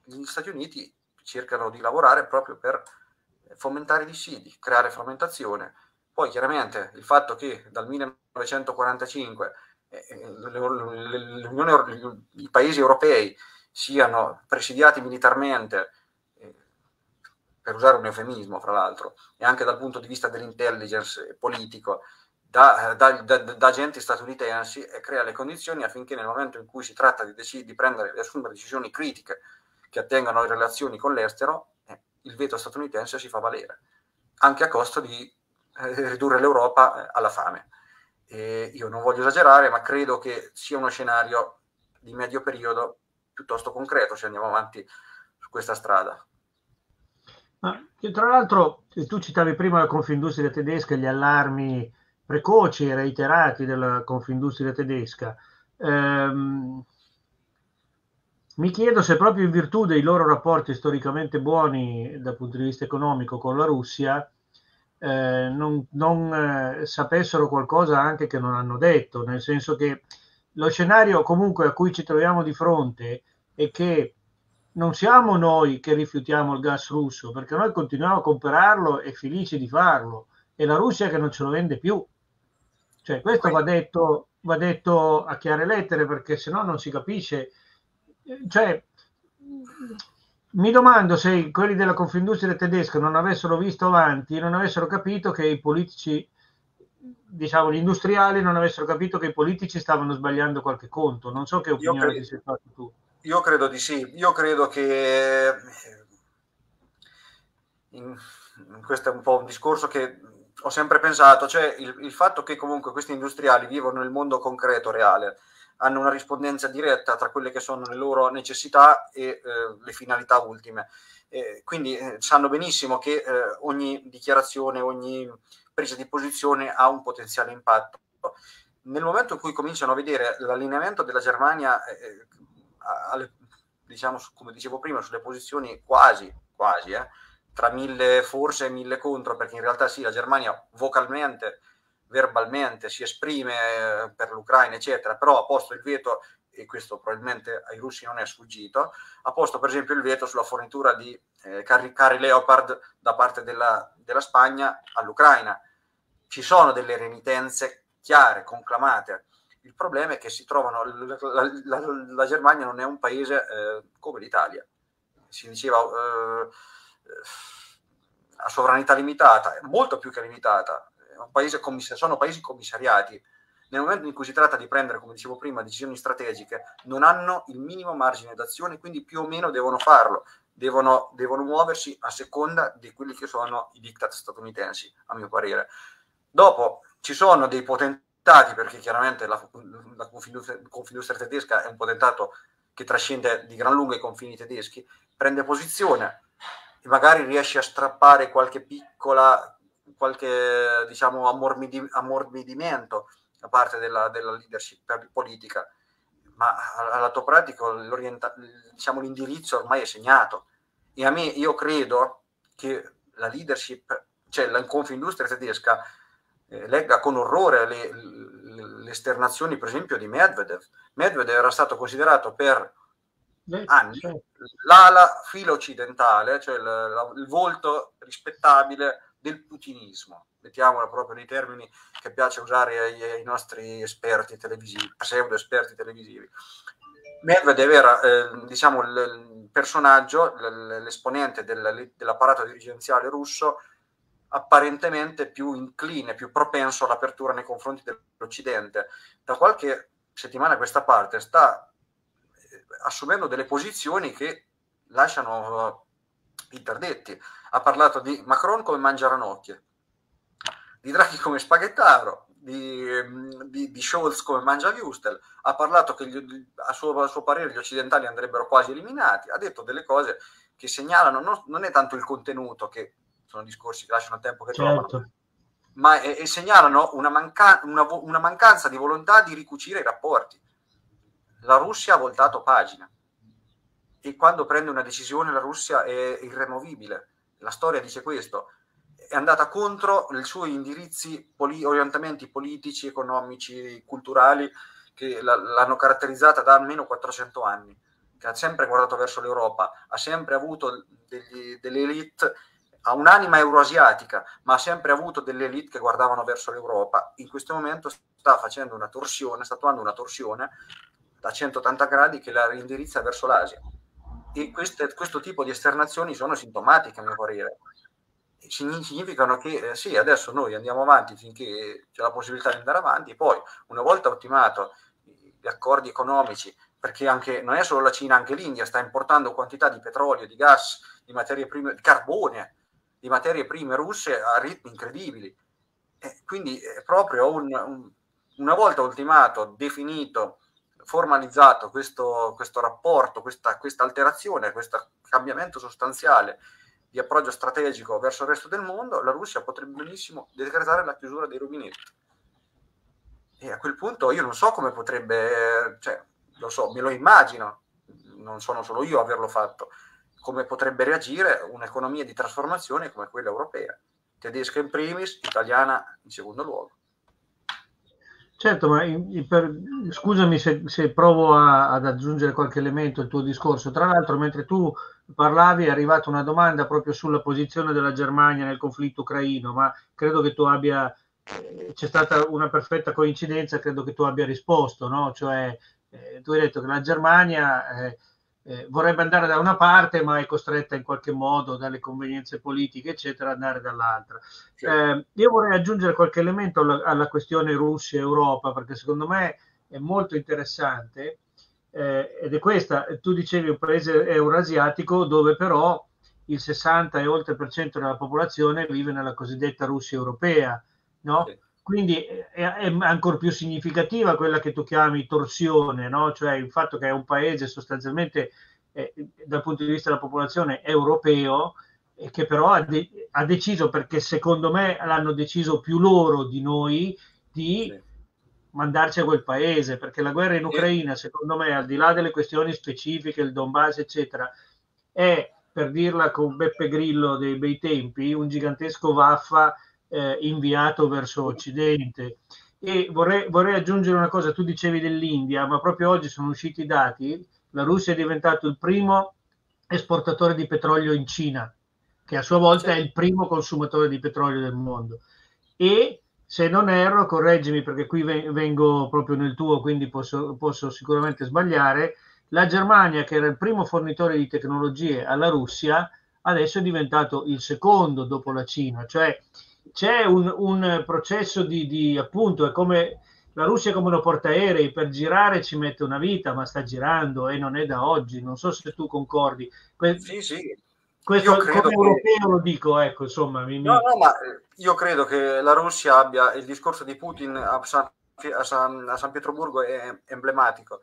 Gli Stati Uniti cercano di lavorare proprio per fomentare i dissidi, creare frammentazione. Poi chiaramente il fatto che dal 1945 eh, i paesi europei siano presidiati militarmente per usare un eufemismo, fra l'altro, e anche dal punto di vista dell'intelligence politico, da, da, da, da agenti statunitensi e crea le condizioni affinché nel momento in cui si tratta di, decid- di prendere, di assumere decisioni critiche che attengono alle relazioni con l'estero, eh, il veto statunitense si fa valere, anche a costo di eh, ridurre l'Europa eh, alla fame. E io non voglio esagerare, ma credo che sia uno scenario di medio periodo piuttosto concreto se andiamo avanti su questa strada. Ma, tra l'altro, tu citavi prima la Confindustria tedesca, gli allarmi precoci e reiterati della Confindustria tedesca. Ehm, mi chiedo se proprio in virtù dei loro rapporti storicamente buoni dal punto di vista economico con la Russia, eh, non, non eh, sapessero qualcosa anche che non hanno detto, nel senso che lo scenario comunque a cui ci troviamo di fronte è che non siamo noi che rifiutiamo il gas russo, perché noi continuiamo a comprarlo e felici di farlo, è la Russia che non ce lo vende più. Cioè, questo va detto, va detto a chiare lettere, perché se no non si capisce. Cioè, mi domando se quelli della Confindustria tedesca non avessero visto avanti, non avessero capito che i politici, diciamo gli industriali, non avessero capito che i politici stavano sbagliando qualche conto. Non so che opinione ti sei fatto tu. Io credo di sì. Io credo che in, questo è un po' un discorso che ho sempre pensato, cioè il, il fatto che comunque questi industriali vivono nel mondo concreto, reale, hanno una rispondenza diretta tra quelle che sono le loro necessità e eh, le finalità ultime. Eh, quindi eh, sanno benissimo che eh, ogni dichiarazione, ogni presa di posizione ha un potenziale impatto. Nel momento in cui cominciano a vedere l'allineamento della Germania, eh, eh, alle, diciamo, come dicevo prima, sulle posizioni quasi, quasi, tra mille forse e mille contro, perché in realtà sì, la Germania vocalmente verbalmente si esprime eh, per l'Ucraina, eccetera, però ha posto il veto, e questo probabilmente ai russi non è sfuggito, ha posto per esempio il veto sulla fornitura di eh, carri, carri, Leopard da parte della, della Spagna all'Ucraina. Ci sono delle renitenze chiare, conclamate. Il problema è che si trovano, la, la, la, Germania non è un paese eh, come l'Italia. Si diceva eh, a sovranità limitata, molto più che limitata, paese sono paesi commissariati. Nel momento in cui si tratta di prendere, come dicevo prima, decisioni strategiche, non hanno il minimo margine d'azione, quindi più o meno devono farlo, devono, devono muoversi a seconda di quelli che sono i diktat statunitensi, a mio parere. Dopo ci sono dei potentati, perché chiaramente la, la Confindustria, Confindustria tedesca è un potentato che trascende di gran lunga i confini tedeschi, prende posizione e magari riesce a strappare qualche piccola qualche diciamo, ammorbidi, ammorbidimento da parte della, della leadership politica, ma all'atto pratico diciamo, l'indirizzo ormai è segnato. E a me, io credo che la leadership, cioè la Confindustria tedesca, eh, legga con orrore le, le, le, esternazioni, per esempio, di Medvedev. Medvedev era stato considerato per anni certo. l'ala filo occidentale, cioè il, il volto rispettabile del putinismo, mettiamola proprio nei termini che piace usare ai, ai nostri esperti televisivi, pseudo esperti televisivi. Medvedev era eh, diciamo, il, personaggio, l'esponente del, dell'apparato dirigenziale russo apparentemente più incline, più propenso all'apertura nei confronti dell'Occidente. Da qualche settimana a questa parte sta eh, assumendo delle posizioni che lasciano interdetti. Ha parlato di Macron come mangiaranocchie, di Draghi come spaghettaro, di, di, di Scholz come mangiaviustel, ha parlato che gli, a, suo, a, suo, parere gli occidentali andrebbero quasi eliminati, ha detto delle cose che segnalano, non, non è tanto il contenuto, che sono discorsi che lasciano il tempo che certo. trovano, ma e, e segnalano una, manca, una, una mancanza di volontà di ricucire i rapporti. La Russia ha voltato pagina e quando prende una decisione la Russia è irremovibile. La storia dice questo. È andata contro i suoi indirizzi, poli- orientamenti politici, economici, culturali che la, l'hanno caratterizzata da almeno 400 anni, che ha sempre guardato verso l'Europa, ha sempre avuto degli, delle elite, ha un'anima euroasiatica, ma ha sempre avuto delle elite che guardavano verso l'Europa. In questo momento sta facendo una torsione, sta attuando una torsione da 180 gradi che la indirizza verso l'Asia queste, questo tipo di esternazioni sono sintomatiche a mio parere. Significano che eh, sì, adesso noi andiamo avanti finché c'è la possibilità di andare avanti, poi una volta ottimato gli accordi economici, perché anche, non è solo la Cina, anche l'India sta importando quantità di petrolio, di gas, di materie prime, di carbone, di materie prime russe a ritmi incredibili. E quindi è proprio un, un, una volta ultimato, definito formalizzato questo, questo rapporto, questa, questa alterazione, questo cambiamento sostanziale di approccio strategico verso il resto del mondo, la Russia potrebbe benissimo decretare la chiusura dei rubinetti. E a quel punto io non so come potrebbe, cioè, lo so, me lo immagino, non sono solo io a averlo fatto, come potrebbe reagire un'economia di trasformazione come quella europea, tedesca in primis, italiana in secondo luogo. Certo, ma per, scusami se, se provo a, ad aggiungere qualche elemento al tuo discorso. Tra l'altro, mentre tu parlavi, è arrivata una domanda proprio sulla posizione della Germania nel conflitto ucraino, ma credo che tu abbia, eh, c'è stata una perfetta coincidenza, credo che tu abbia risposto, no? Cioè, eh, tu hai detto che la Germania eh, eh, vorrebbe andare da una parte, ma è costretta in qualche modo dalle convenienze politiche, eccetera, ad andare dall'altra. Sì. Eh, io vorrei aggiungere qualche elemento alla, alla questione Russia-Europa, perché secondo me è molto interessante. Eh, ed è questa, tu dicevi un paese eurasiatico dove però il 60 e oltre per cento della popolazione vive nella cosiddetta Russia europea, no? Sì. Quindi è, è, ancora più significativa quella che tu chiami torsione, no? cioè il fatto che è un paese sostanzialmente eh, dal punto di vista della popolazione europeo, e che però ha, de- ha, deciso, perché secondo me l'hanno deciso più loro di noi, di sì. mandarci a quel paese, perché la guerra in Ucraina, secondo me, al di là delle questioni specifiche, il Donbass, eccetera, è, per dirla con Beppe Grillo dei bei tempi, un gigantesco vaffa eh, inviato verso Occidente. E vorrei, vorrei, aggiungere una cosa, tu dicevi dell'India, ma proprio oggi sono usciti i dati, la Russia è diventato il primo esportatore di petrolio in Cina, che a sua volta è il primo consumatore di petrolio del mondo. E se non erro, correggimi perché qui vengo proprio nel tuo, quindi posso, posso sicuramente sbagliare, la Germania, che era il primo fornitore di tecnologie alla Russia, adesso è diventato il secondo dopo la Cina, cioè c'è un, un processo di, di, appunto, è come la Russia è come una portaerei, per girare ci mette una vita, ma sta girando e non è da oggi. Non so se tu concordi. Que- sì, sì. Questo come che... europeo lo dico, ecco, insomma. Mi, no, no, ma eh, io credo che la Russia abbia il discorso di Putin a San, a San, a San Pietroburgo è emblematico.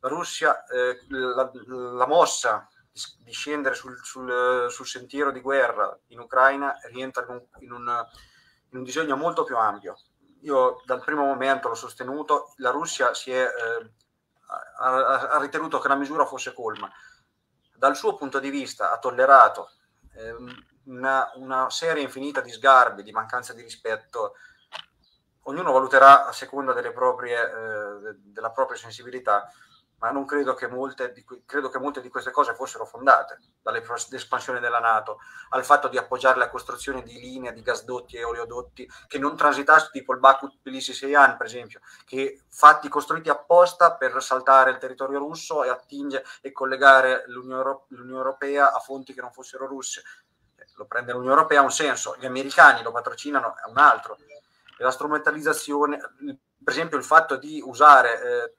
La Russia, eh, la, la mossa di scendere sul, sul, sul, sentiero di guerra in Ucraina rientra in un, in, un, disegno molto più ampio. Io dal primo momento l'ho sostenuto, la Russia si è, eh, ha, ha, ritenuto che la misura fosse colma. Dal suo punto di vista ha tollerato eh, una, una, serie infinita di sgarbi, di mancanza di rispetto. Ognuno valuterà a seconda proprie, eh, della propria sensibilità ma non credo che, molte di, credo che molte di queste cose fossero fondate, dall'espansione della Nato al fatto di appoggiare la costruzione di linee di gasdotti e oleodotti che non transitassero, tipo il Bakut Tbilisi Seian, per esempio, che fatti costruiti apposta per saltare il territorio russo e attingere e collegare l'Unione, Europea a fonti che non fossero russe. Lo prende l'Unione Europea ha un senso, gli americani lo patrocinano è un altro. E la strumentalizzazione, per esempio il fatto di usare eh,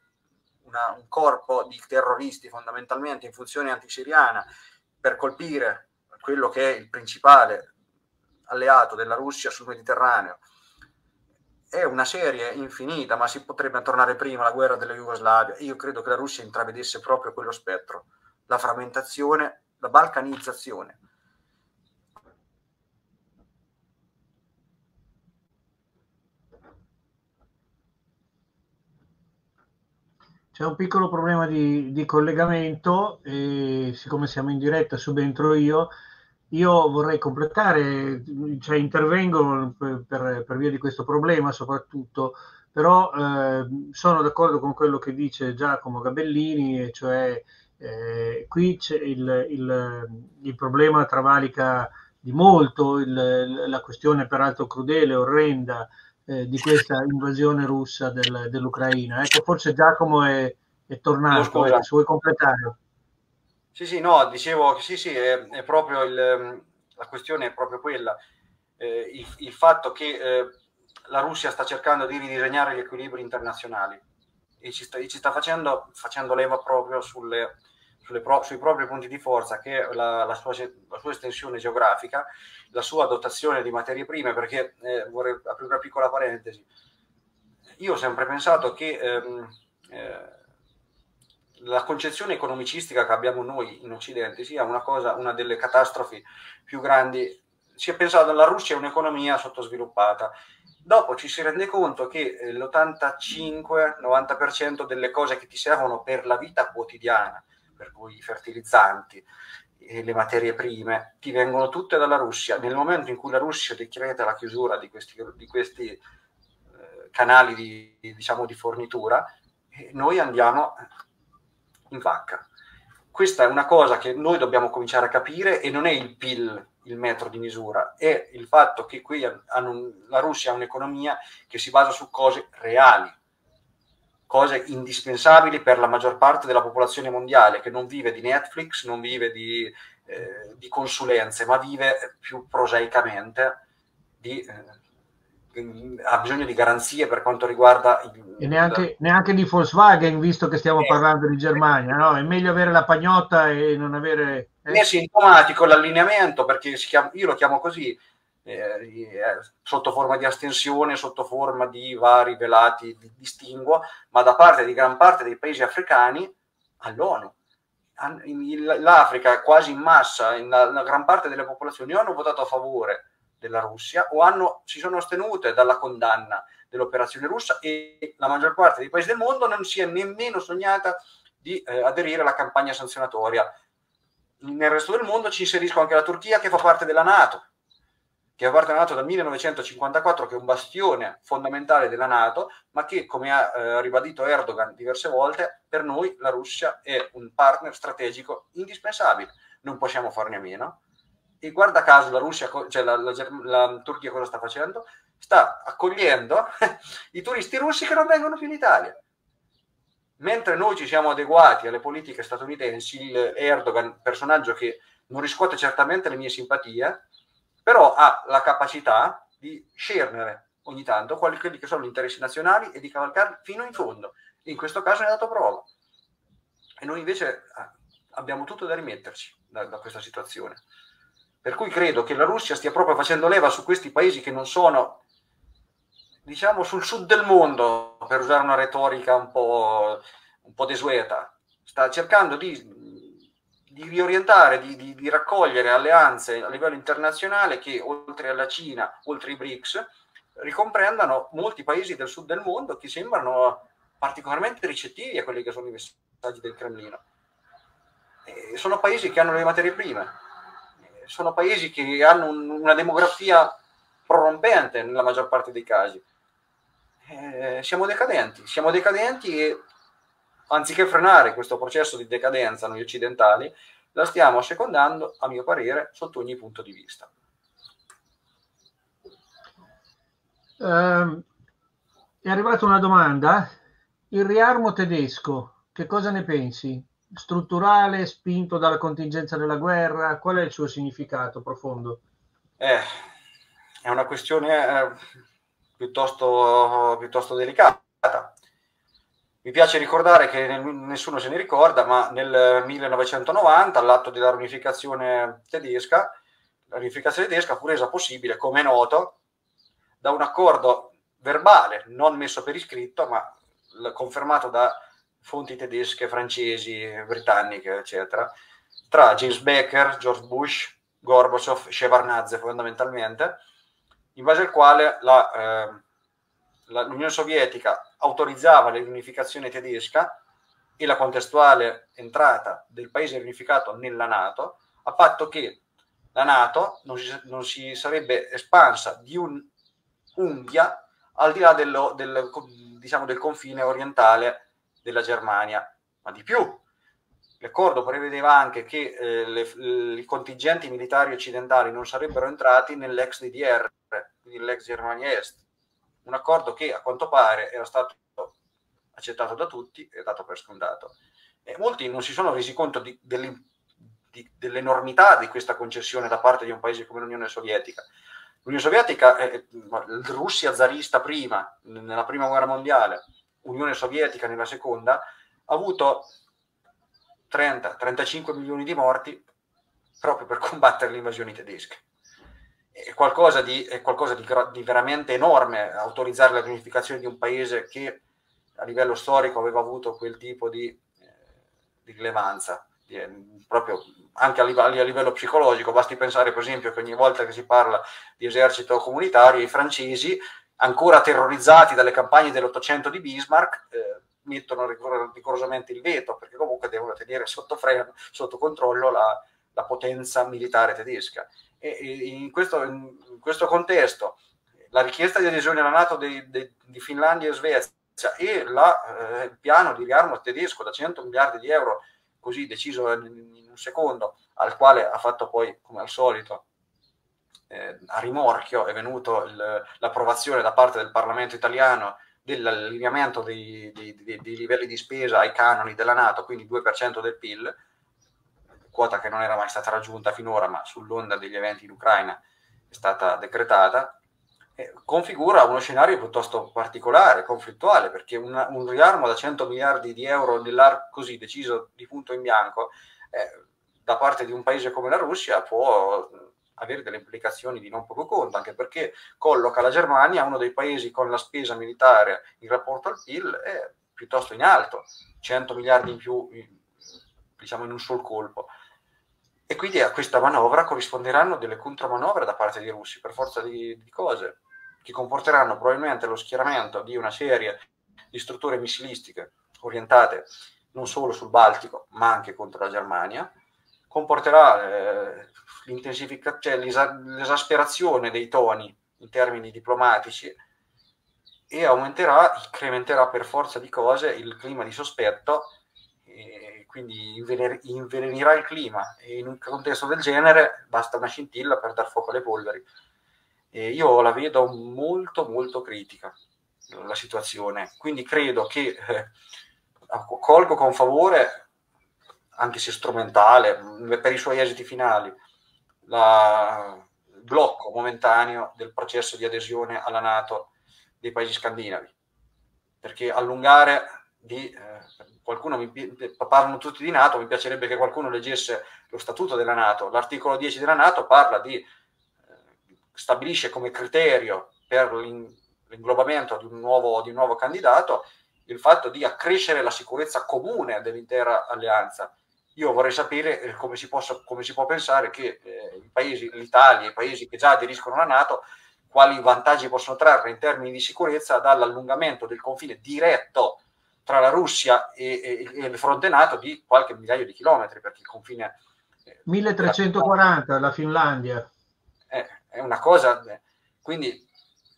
una, un corpo di terroristi fondamentalmente in funzione antisiriana per colpire quello che è il principale alleato della Russia sul Mediterraneo. È una serie infinita, ma si potrebbe tornare prima alla guerra della Jugoslavia. Io credo che la Russia intravedesse proprio quello spettro, la frammentazione, la balcanizzazione C'è un piccolo problema di, di, collegamento e siccome siamo in diretta subentro io, io vorrei completare, cioè intervengo per, per via di questo problema soprattutto, però eh, sono d'accordo con quello che dice Giacomo Gabellini, cioè eh, qui il, il, il, problema travalica di molto, il, la questione peraltro crudele, orrenda, eh, di questa invasione russa del, dell'Ucraina. Ecco, forse Giacomo è, è tornato, ecco, se vuoi completare. Sì, sì, no, dicevo che sì, sì, è, è proprio il, la questione è proprio quella, eh, il, il, fatto che eh, la Russia sta cercando di ridisegnare gli equilibri internazionali e ci sta, ci sta facendo, facendo leva proprio sulle, pro, sui propri punti di forza, che la, la, sua, la, sua, estensione geografica, la sua dotazione di materie prime, perché eh, vorrei aprire una piccola parentesi. Io ho sempre pensato che ehm, eh, la concezione economicistica che abbiamo noi in Occidente sia una cosa, una delle catastrofi più grandi. Si è pensato che la Russia è un'economia sottosviluppata. Dopo ci si rende conto che eh, l'85-90% delle cose che ti servono per la vita quotidiana, per cui i fertilizzanti, le materie prime, ti vengono tutte dalla Russia. Nel momento in cui la Russia decreta la chiusura di questi, di questi eh, canali di, diciamo, di fornitura, eh, noi andiamo in vacca. Questa è una cosa che noi dobbiamo cominciare a capire e non è il PIL il metro di misura, è il fatto che qui hanno, la Russia ha un'economia che si basa su cose reali, cose indispensabili per la maggior parte della popolazione mondiale, che non vive di Netflix, non vive di, eh, di consulenze, ma vive più prosaicamente di... Eh, ha bisogno di garanzie per quanto riguarda il, e neanche, neanche, di Volkswagen visto che stiamo eh, parlando di Germania no? è meglio avere la pagnotta e non avere eh? è sintomatico l'allineamento perché chiama, io lo chiamo così sotto forma di astensione sotto forma di vari velati di distinguo ma da parte di gran parte dei paesi africani all'ONU l'Africa quasi in massa la, la gran parte delle popolazioni hanno votato a favore della Russia o hanno, si sono astenute dalla condanna dell'operazione russa e la maggior parte dei paesi del mondo non si è nemmeno sognata di eh, aderire alla campagna sanzionatoria. Nel resto del mondo ci inserisco anche la Turchia che fa parte della Nato, che parte della Nato dal 1954, che è un bastione fondamentale della Nato, ma che, come ha eh, ribadito Erdogan diverse volte, per noi la Russia è un partner strategico indispensabile. Non possiamo farne a meno e guarda caso la Russia, cioè la, la, la, Turchia cosa sta facendo? Sta accogliendo i turisti russi che non vengono più in Italia. Mentre noi ci siamo adeguati alle politiche statunitensi, Erdogan, personaggio che non riscuote certamente le mie simpatie, però ha la capacità di scernere ogni tanto quali che sono gli interessi nazionali e di cavalcarli fino in fondo. In questo caso ne ha dato prova. E noi invece ah, abbiamo tutto da rimetterci da, da questa situazione. Per cui credo che la Russia stia proprio facendo leva su questi paesi che non sono, diciamo, sul sud del mondo, per usare una retorica un po', un po desueta. Sta cercando di, di riorientare, di, di, di, raccogliere alleanze a livello internazionale che, oltre alla Cina, oltre ai BRICS, ricomprendano molti paesi del sud del mondo che sembrano particolarmente ricettivi a quelli che sono i messaggi del Cremlino. E sono paesi che hanno le materie prime sono paesi che hanno un, una demografia prorompente nella maggior parte dei casi. Eh, siamo decadenti, siamo decadenti e anziché frenare questo processo di decadenza noi occidentali, la stiamo assecondando, a mio parere, sotto ogni punto di vista. Uh, è arrivata una domanda. Il riarmo tedesco, che cosa ne pensi? strutturale, spinto dalla contingenza della guerra? Qual è il suo significato profondo? Eh, è una questione eh, piuttosto, piuttosto delicata. Mi piace ricordare che nessuno se ne ricorda, ma nel 1990, all'atto della riunificazione tedesca, la riunificazione tedesca fu resa possibile, come è noto, da un accordo verbale, non messo per iscritto, ma confermato da fonti tedesche, francesi, britanniche, eccetera, tra James Baker, George Bush, Gorbachev, Shevardnadze fondamentalmente, in base al quale la, eh, l'Unione Sovietica autorizzava l'unificazione tedesca e la contestuale entrata del paese riunificato nella Nato, a patto che la Nato non si, non si sarebbe espansa di un'unghia al di là dello, del, diciamo, del confine orientale della Germania, ma di più. L'accordo prevedeva anche che eh, le, le, i contingenti militari occidentali non sarebbero entrati nell'ex DDR, quindi l'ex Germania Est. Un accordo che a quanto pare era stato accettato da tutti e dato per scontato. E molti non si sono resi conto di, di, dell'enormità di questa concessione da parte di un paese come l'Unione Sovietica. L'Unione Sovietica, eh, Russia zarista prima, nella prima guerra mondiale, Unione Sovietica nella seconda, ha avuto 30-35 milioni di morti proprio per combattere le invasioni tedesche. È qualcosa, di, è qualcosa di, di, veramente enorme autorizzare la riunificazione di un paese che a livello storico aveva avuto quel tipo di, eh, di rilevanza, proprio anche a livello, a livello, psicologico. Basti pensare, per esempio, che ogni volta che si parla di esercito comunitario, i francesi, ancora terrorizzati dalle campagne dell'Ottocento di Bismarck, eh, mettono rigorosamente il veto, perché comunque devono tenere sotto freno, sotto controllo la, la potenza militare tedesca. E, in, questo, in, questo, contesto, la richiesta di adesione alla Nato di, di, di Finlandia e Svezia e la, eh, il piano di riarmo tedesco da 100 miliardi di euro, così deciso in, un secondo, al quale ha fatto poi, come al solito, eh, a rimorchio è venuto il, l'approvazione da parte del Parlamento italiano dell'allineamento dei, dei, dei, livelli di spesa ai canoni della Nato, quindi 2% del PIL, quota che non era mai stata raggiunta finora, ma sull'onda degli eventi in Ucraina è stata decretata, eh, configura uno scenario piuttosto particolare, conflittuale, perché una, un riarmo da 100 miliardi di euro nell'arco così deciso di punto in bianco eh, da parte di un paese come la Russia può avere delle implicazioni di non poco conto, anche perché colloca la Germania, uno dei paesi con la spesa militare in rapporto al PIL, piuttosto in alto, 100 miliardi in più, diciamo in un sol colpo. E quindi a questa manovra corrisponderanno delle contromanovre da parte dei russi, per forza di, di cose, che comporteranno probabilmente lo schieramento di una serie di strutture missilistiche orientate non solo sul Baltico, ma anche contro la Germania, comporterà eh, cioè l'esasperazione dei toni in termini diplomatici e aumenterà, incrementerà per forza di cose il clima di sospetto e quindi invelenirà il clima e in un contesto del genere basta una scintilla per dar fuoco alle polveri. E io la vedo molto molto critica la situazione, quindi credo che eh, colgo con favore anche se strumentale, per i suoi esiti finali, la, il blocco momentaneo del processo di adesione alla Nato dei paesi scandinavi. Perché allungare di eh, qualcuno mi, parlano tutti di Nato, mi piacerebbe che qualcuno leggesse lo statuto della Nato. L'articolo 10 della Nato parla di eh, stabilisce come criterio per l'inglobamento di un, nuovo, di un nuovo candidato il fatto di accrescere la sicurezza comune dell'intera alleanza io vorrei sapere eh, come si, possa, come si può pensare che eh, i paesi, l'Italia, i paesi che già aderiscono alla Nato, quali vantaggi possono trarre in termini di sicurezza dall'allungamento del confine diretto tra la Russia e, e, e il fronte NATO di qualche migliaio di chilometri, perché il confine... Eh, 1340, la Finlandia. È, è una cosa... Eh, quindi,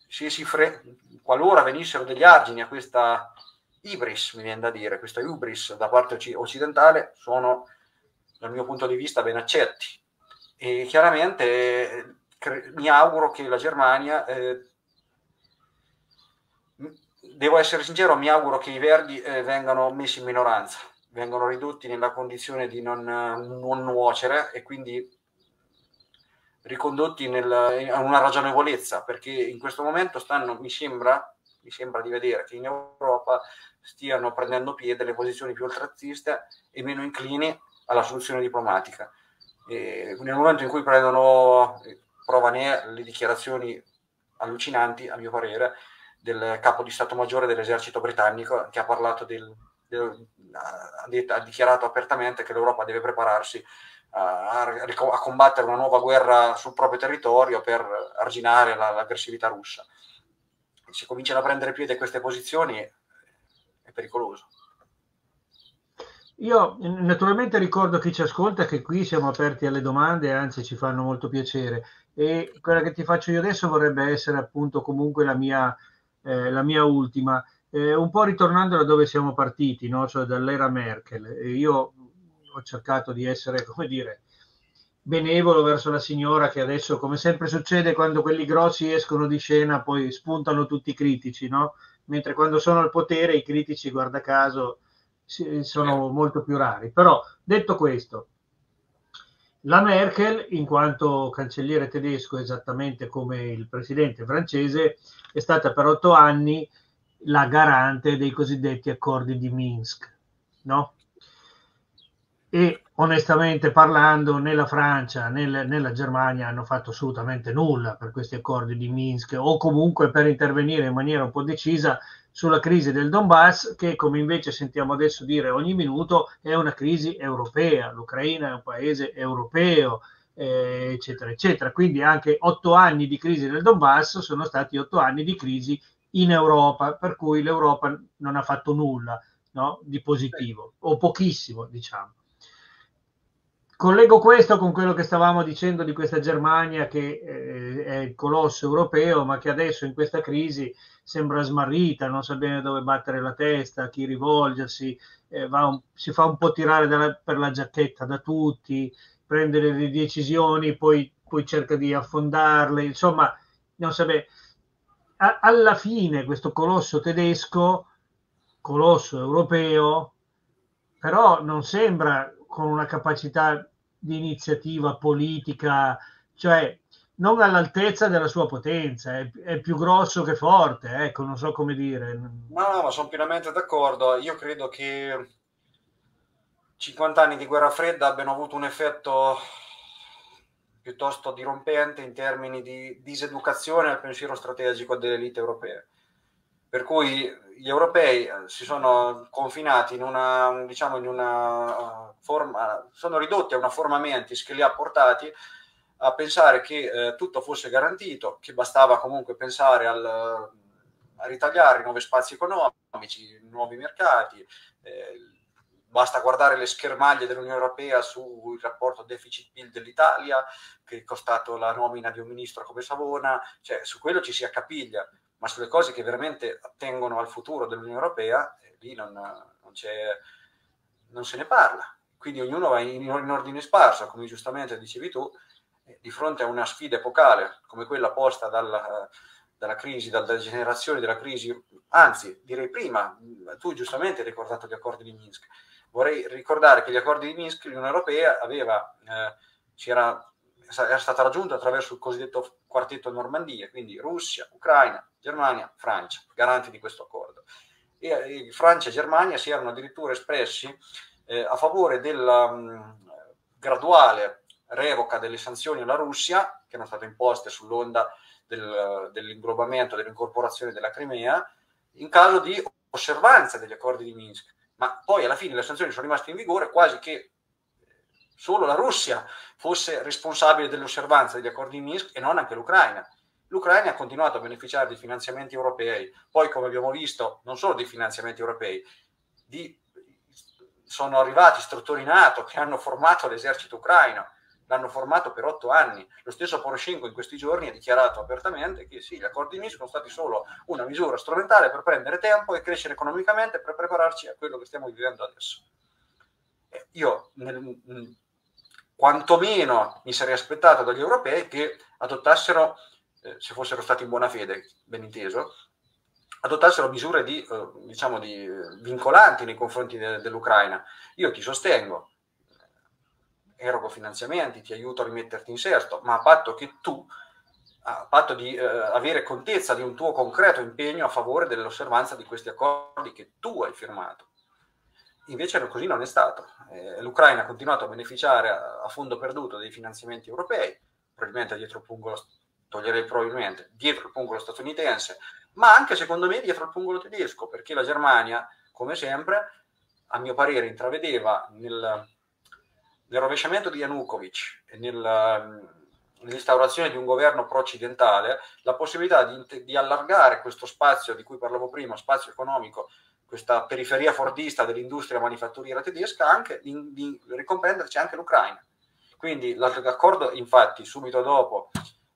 se si fre- qualora venissero degli argini a questa ibris, mi viene da dire, questa ibris da parte occidentale sono, dal mio punto di vista, ben accetti. E chiaramente cre- mi auguro che la Germania, eh, devo essere sincero, mi auguro che i verdi eh, vengano messi in minoranza, vengano ridotti nella condizione di non, non nuocere e quindi ricondotti nel, a una ragionevolezza, perché in questo momento stanno, mi sembra, mi sembra di vedere che in Europa stiano prendendo piede le posizioni più oltrazziste e meno inclini alla soluzione diplomatica. E nel momento in cui prendono prova ne le dichiarazioni allucinanti, a mio parere, del capo di Stato Maggiore dell'esercito britannico che ha parlato del, del ha, ha, dichiarato apertamente che l'Europa deve prepararsi a, a, combattere una nuova guerra sul proprio territorio per arginare la, l'aggressività russa. Se cominciano a prendere piede queste posizioni, pericoloso. Io naturalmente ricordo a chi ci ascolta che qui siamo aperti alle domande, anzi ci fanno molto piacere e quella che ti faccio io adesso vorrebbe essere appunto comunque la mia, eh, la mia ultima, eh, un po' ritornando da dove siamo partiti, no? cioè dall'era Merkel. Io ho cercato di essere, come dire, benevolo verso la signora che adesso, come sempre succede quando quelli grossi escono di scena, poi spuntano tutti i critici, no? mentre quando sono al potere i critici, guarda caso, sono molto più rari. Però, detto questo, la Merkel, in quanto cancelliere tedesco, esattamente come il presidente francese, è stata per otto anni la garante dei cosiddetti accordi di Minsk, no? E onestamente parlando, né la Francia né, né la Germania hanno fatto assolutamente nulla per questi accordi di Minsk o comunque per intervenire in maniera un po' decisa sulla crisi del Donbass, che come invece sentiamo adesso dire ogni minuto è una crisi europea. L'Ucraina è un paese europeo, eh, eccetera, eccetera. Quindi anche otto anni di crisi del Donbass sono stati otto anni di crisi in Europa, per cui l'Europa non ha fatto nulla no? di positivo, o pochissimo, diciamo. Collego questo con quello che stavamo dicendo di questa Germania che eh, è il colosso europeo, ma che adesso in questa crisi sembra smarrita, non sa bene dove battere la testa, a chi rivolgersi, eh, un, si fa un po' tirare dalla, per la giacchetta da tutti, prende le decisioni, poi, poi cerca di affondarle, insomma, non sa bene. A, alla fine questo colosso tedesco, colosso europeo, però non sembra con una capacità di iniziativa politica, cioè non all'altezza della sua potenza, è, è, più grosso che forte, ecco, non so come dire. No, ma sono pienamente d'accordo. Io credo che 50 anni di guerra fredda abbiano avuto un effetto piuttosto dirompente in termini di diseducazione al pensiero strategico delle elite europee. Per cui gli europei eh, si sono confinati in una, diciamo, in una uh, forma, sono ridotti a una forma mentis che li ha portati a pensare che eh, tutto fosse garantito, che bastava comunque pensare al, a ritagliare nuovi spazi economici, nuovi mercati, eh, basta guardare le schermaglie dell'Unione Europea sul rapporto deficit-PIL dell'Italia, che è costato la nomina di un ministro come Savona, cioè su quello ci si accapiglia ma sulle cose che veramente attengono al futuro dell'Unione Europea, eh, lì non, non, non, se ne parla. Quindi ognuno va in, in ordine sparso, come giustamente dicevi tu, eh, di fronte a una sfida epocale come quella posta dalla, dalla crisi, dalla generazione della crisi, anzi direi prima, tu giustamente hai ricordato gli accordi di Minsk, vorrei ricordare che gli accordi di Minsk l'Unione Europea aveva, eh, era stata raggiunta attraverso il cosiddetto quartetto Normandia, quindi Russia, Ucraina, Germania, Francia, garanti di questo accordo. E, e Francia e Germania si erano addirittura espressi eh, a favore della mh, graduale revoca delle sanzioni alla Russia, che erano state imposte sull'onda del, dell'inglobamento, dell'incorporazione della Crimea, in caso di osservanza degli accordi di Minsk. Ma poi alla fine le sanzioni sono rimaste in vigore quasi che solo la Russia fosse responsabile dell'osservanza degli accordi di Minsk e non anche l'Ucraina l'Ucraina ha continuato a beneficiare di finanziamenti europei, poi come abbiamo visto non solo di finanziamenti europei, di, sono arrivati strutture NATO che hanno formato l'esercito ucraino, l'hanno formato per otto anni. Lo stesso Poroshenko in questi giorni ha dichiarato apertamente che sì, gli accordi di Minsk sono stati solo una misura strumentale per prendere tempo e crescere economicamente per prepararci a quello che stiamo vivendo adesso. Io nel, quantomeno mi sarei aspettato dagli europei che adottassero eh, se fossero stati in buona fede, ben inteso, adottassero misure di, eh, diciamo di, eh, vincolanti nei confronti de, dell'Ucraina. Io ti sostengo, erogo finanziamenti, ti aiuto a rimetterti in sesto, ma a patto che tu, a patto di eh, avere contezza di un tuo concreto impegno a favore dell'osservanza di questi accordi che tu hai firmato. Invece così non è stato. Eh, L'Ucraina ha continuato a beneficiare a, a fondo perduto dei finanziamenti europei, probabilmente dietro pungolo toglierei probabilmente dietro il pungolo statunitense, ma anche secondo me dietro il pungolo tedesco, perché la Germania, come sempre, a mio parere intravedeva nel, nel rovesciamento di Yanukovych e nel, nell'instaurazione di un governo pro-occidentale la possibilità di, di allargare questo spazio di cui parlavo prima, spazio economico, questa periferia fordista dell'industria manifatturiera tedesca, anche di, di ricomprenderci anche l'Ucraina. Quindi l'accordo, infatti, subito dopo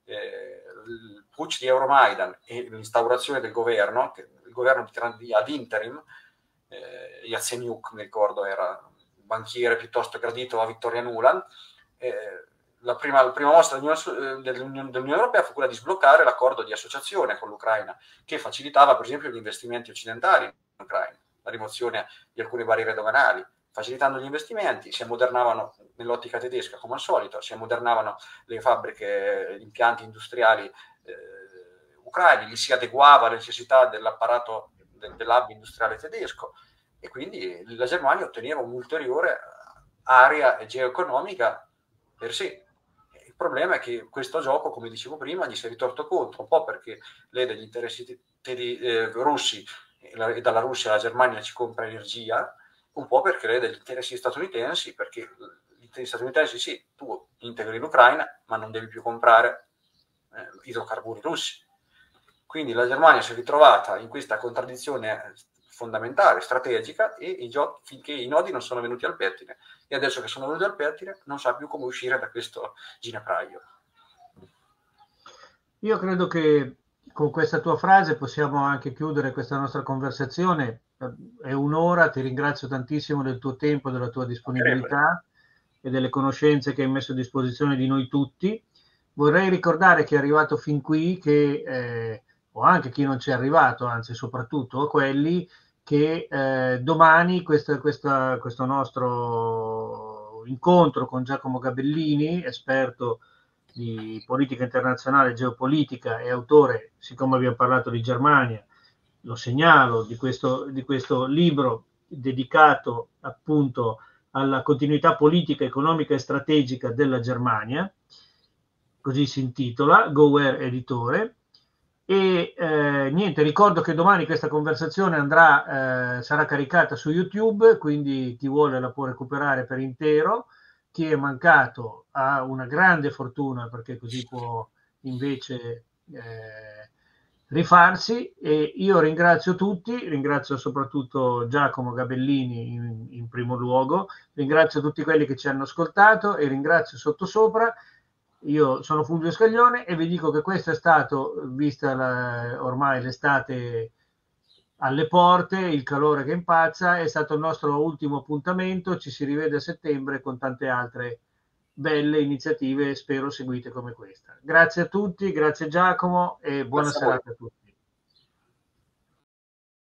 eh, il putsch di Euromaidan e l'instaurazione del governo, che, il governo di, ad interim, eh, Yatsenyuk, mi ricordo, era un banchiere piuttosto gradito a Vittoria Nuland, eh, la, prima, la prima mossa dell'Unione, dell'Unione, dell'Unione, Europea fu quella di sbloccare l'accordo di associazione con l'Ucraina, che facilitava per esempio gli investimenti occidentali in Ucraina, la rimozione di alcune barriere doganali, facilitando gli investimenti, si ammodernavano nell'ottica tedesca come al solito, si ammodernavano le fabbriche, gli impianti industriali eh, ucraini, gli si adeguava alle necessità dell'apparato del, dell'hub industriale tedesco e quindi la Germania otteneva un'ulteriore area geoeconomica per sé. Il problema è che questo gioco, come dicevo prima, gli si è ritorto contro, un po' perché lede gli interessi tedi- eh, russi e dalla Russia la Germania ci compra energia, un po' per creare degli interessi statunitensi, perché gli interessi statunitensi sì, tu integri l'Ucraina, ma non devi più comprare eh, idrocarburi russi. Quindi la Germania si è ritrovata in questa contraddizione fondamentale, strategica, e i giochi, finché i nodi non sono venuti al pettine. E adesso che sono venuti al pettine, non sa più come uscire da questo ginepraio. Io credo che con questa tua frase possiamo anche chiudere questa nostra conversazione. È un'ora, ti ringrazio tantissimo del tuo tempo, della tua disponibilità e delle conoscenze che hai messo a disposizione di noi tutti. Vorrei ricordare chi è arrivato fin qui, che, eh, o anche chi non ci è arrivato, anzi soprattutto a quelli, che eh, domani questa, questa, questo nostro incontro con Giacomo Gabellini, esperto di politica internazionale, geopolitica e autore, siccome abbiamo parlato di Germania, lo segnalo, di questo, di questo libro dedicato appunto alla continuità politica, economica e strategica della Germania, così si intitola, GoWare Editore. E eh, niente, ricordo che domani questa conversazione andrà, eh, sarà caricata su YouTube, quindi chi vuole la può recuperare per intero chi è mancato ha una grande fortuna perché così può invece eh, rifarsi e io ringrazio tutti, ringrazio soprattutto Giacomo Gabellini in, in, primo luogo, ringrazio tutti quelli che ci hanno ascoltato e ringrazio sottosopra. Io sono Fulvio Scaglione e vi dico che questo è stato, vista la, ormai l'estate alle porte, il calore che impazza, è stato il nostro ultimo appuntamento, ci si rivede a settembre con tante altre belle iniziative, spero seguite come questa. Grazie a tutti, grazie Giacomo e buona serata a tutti.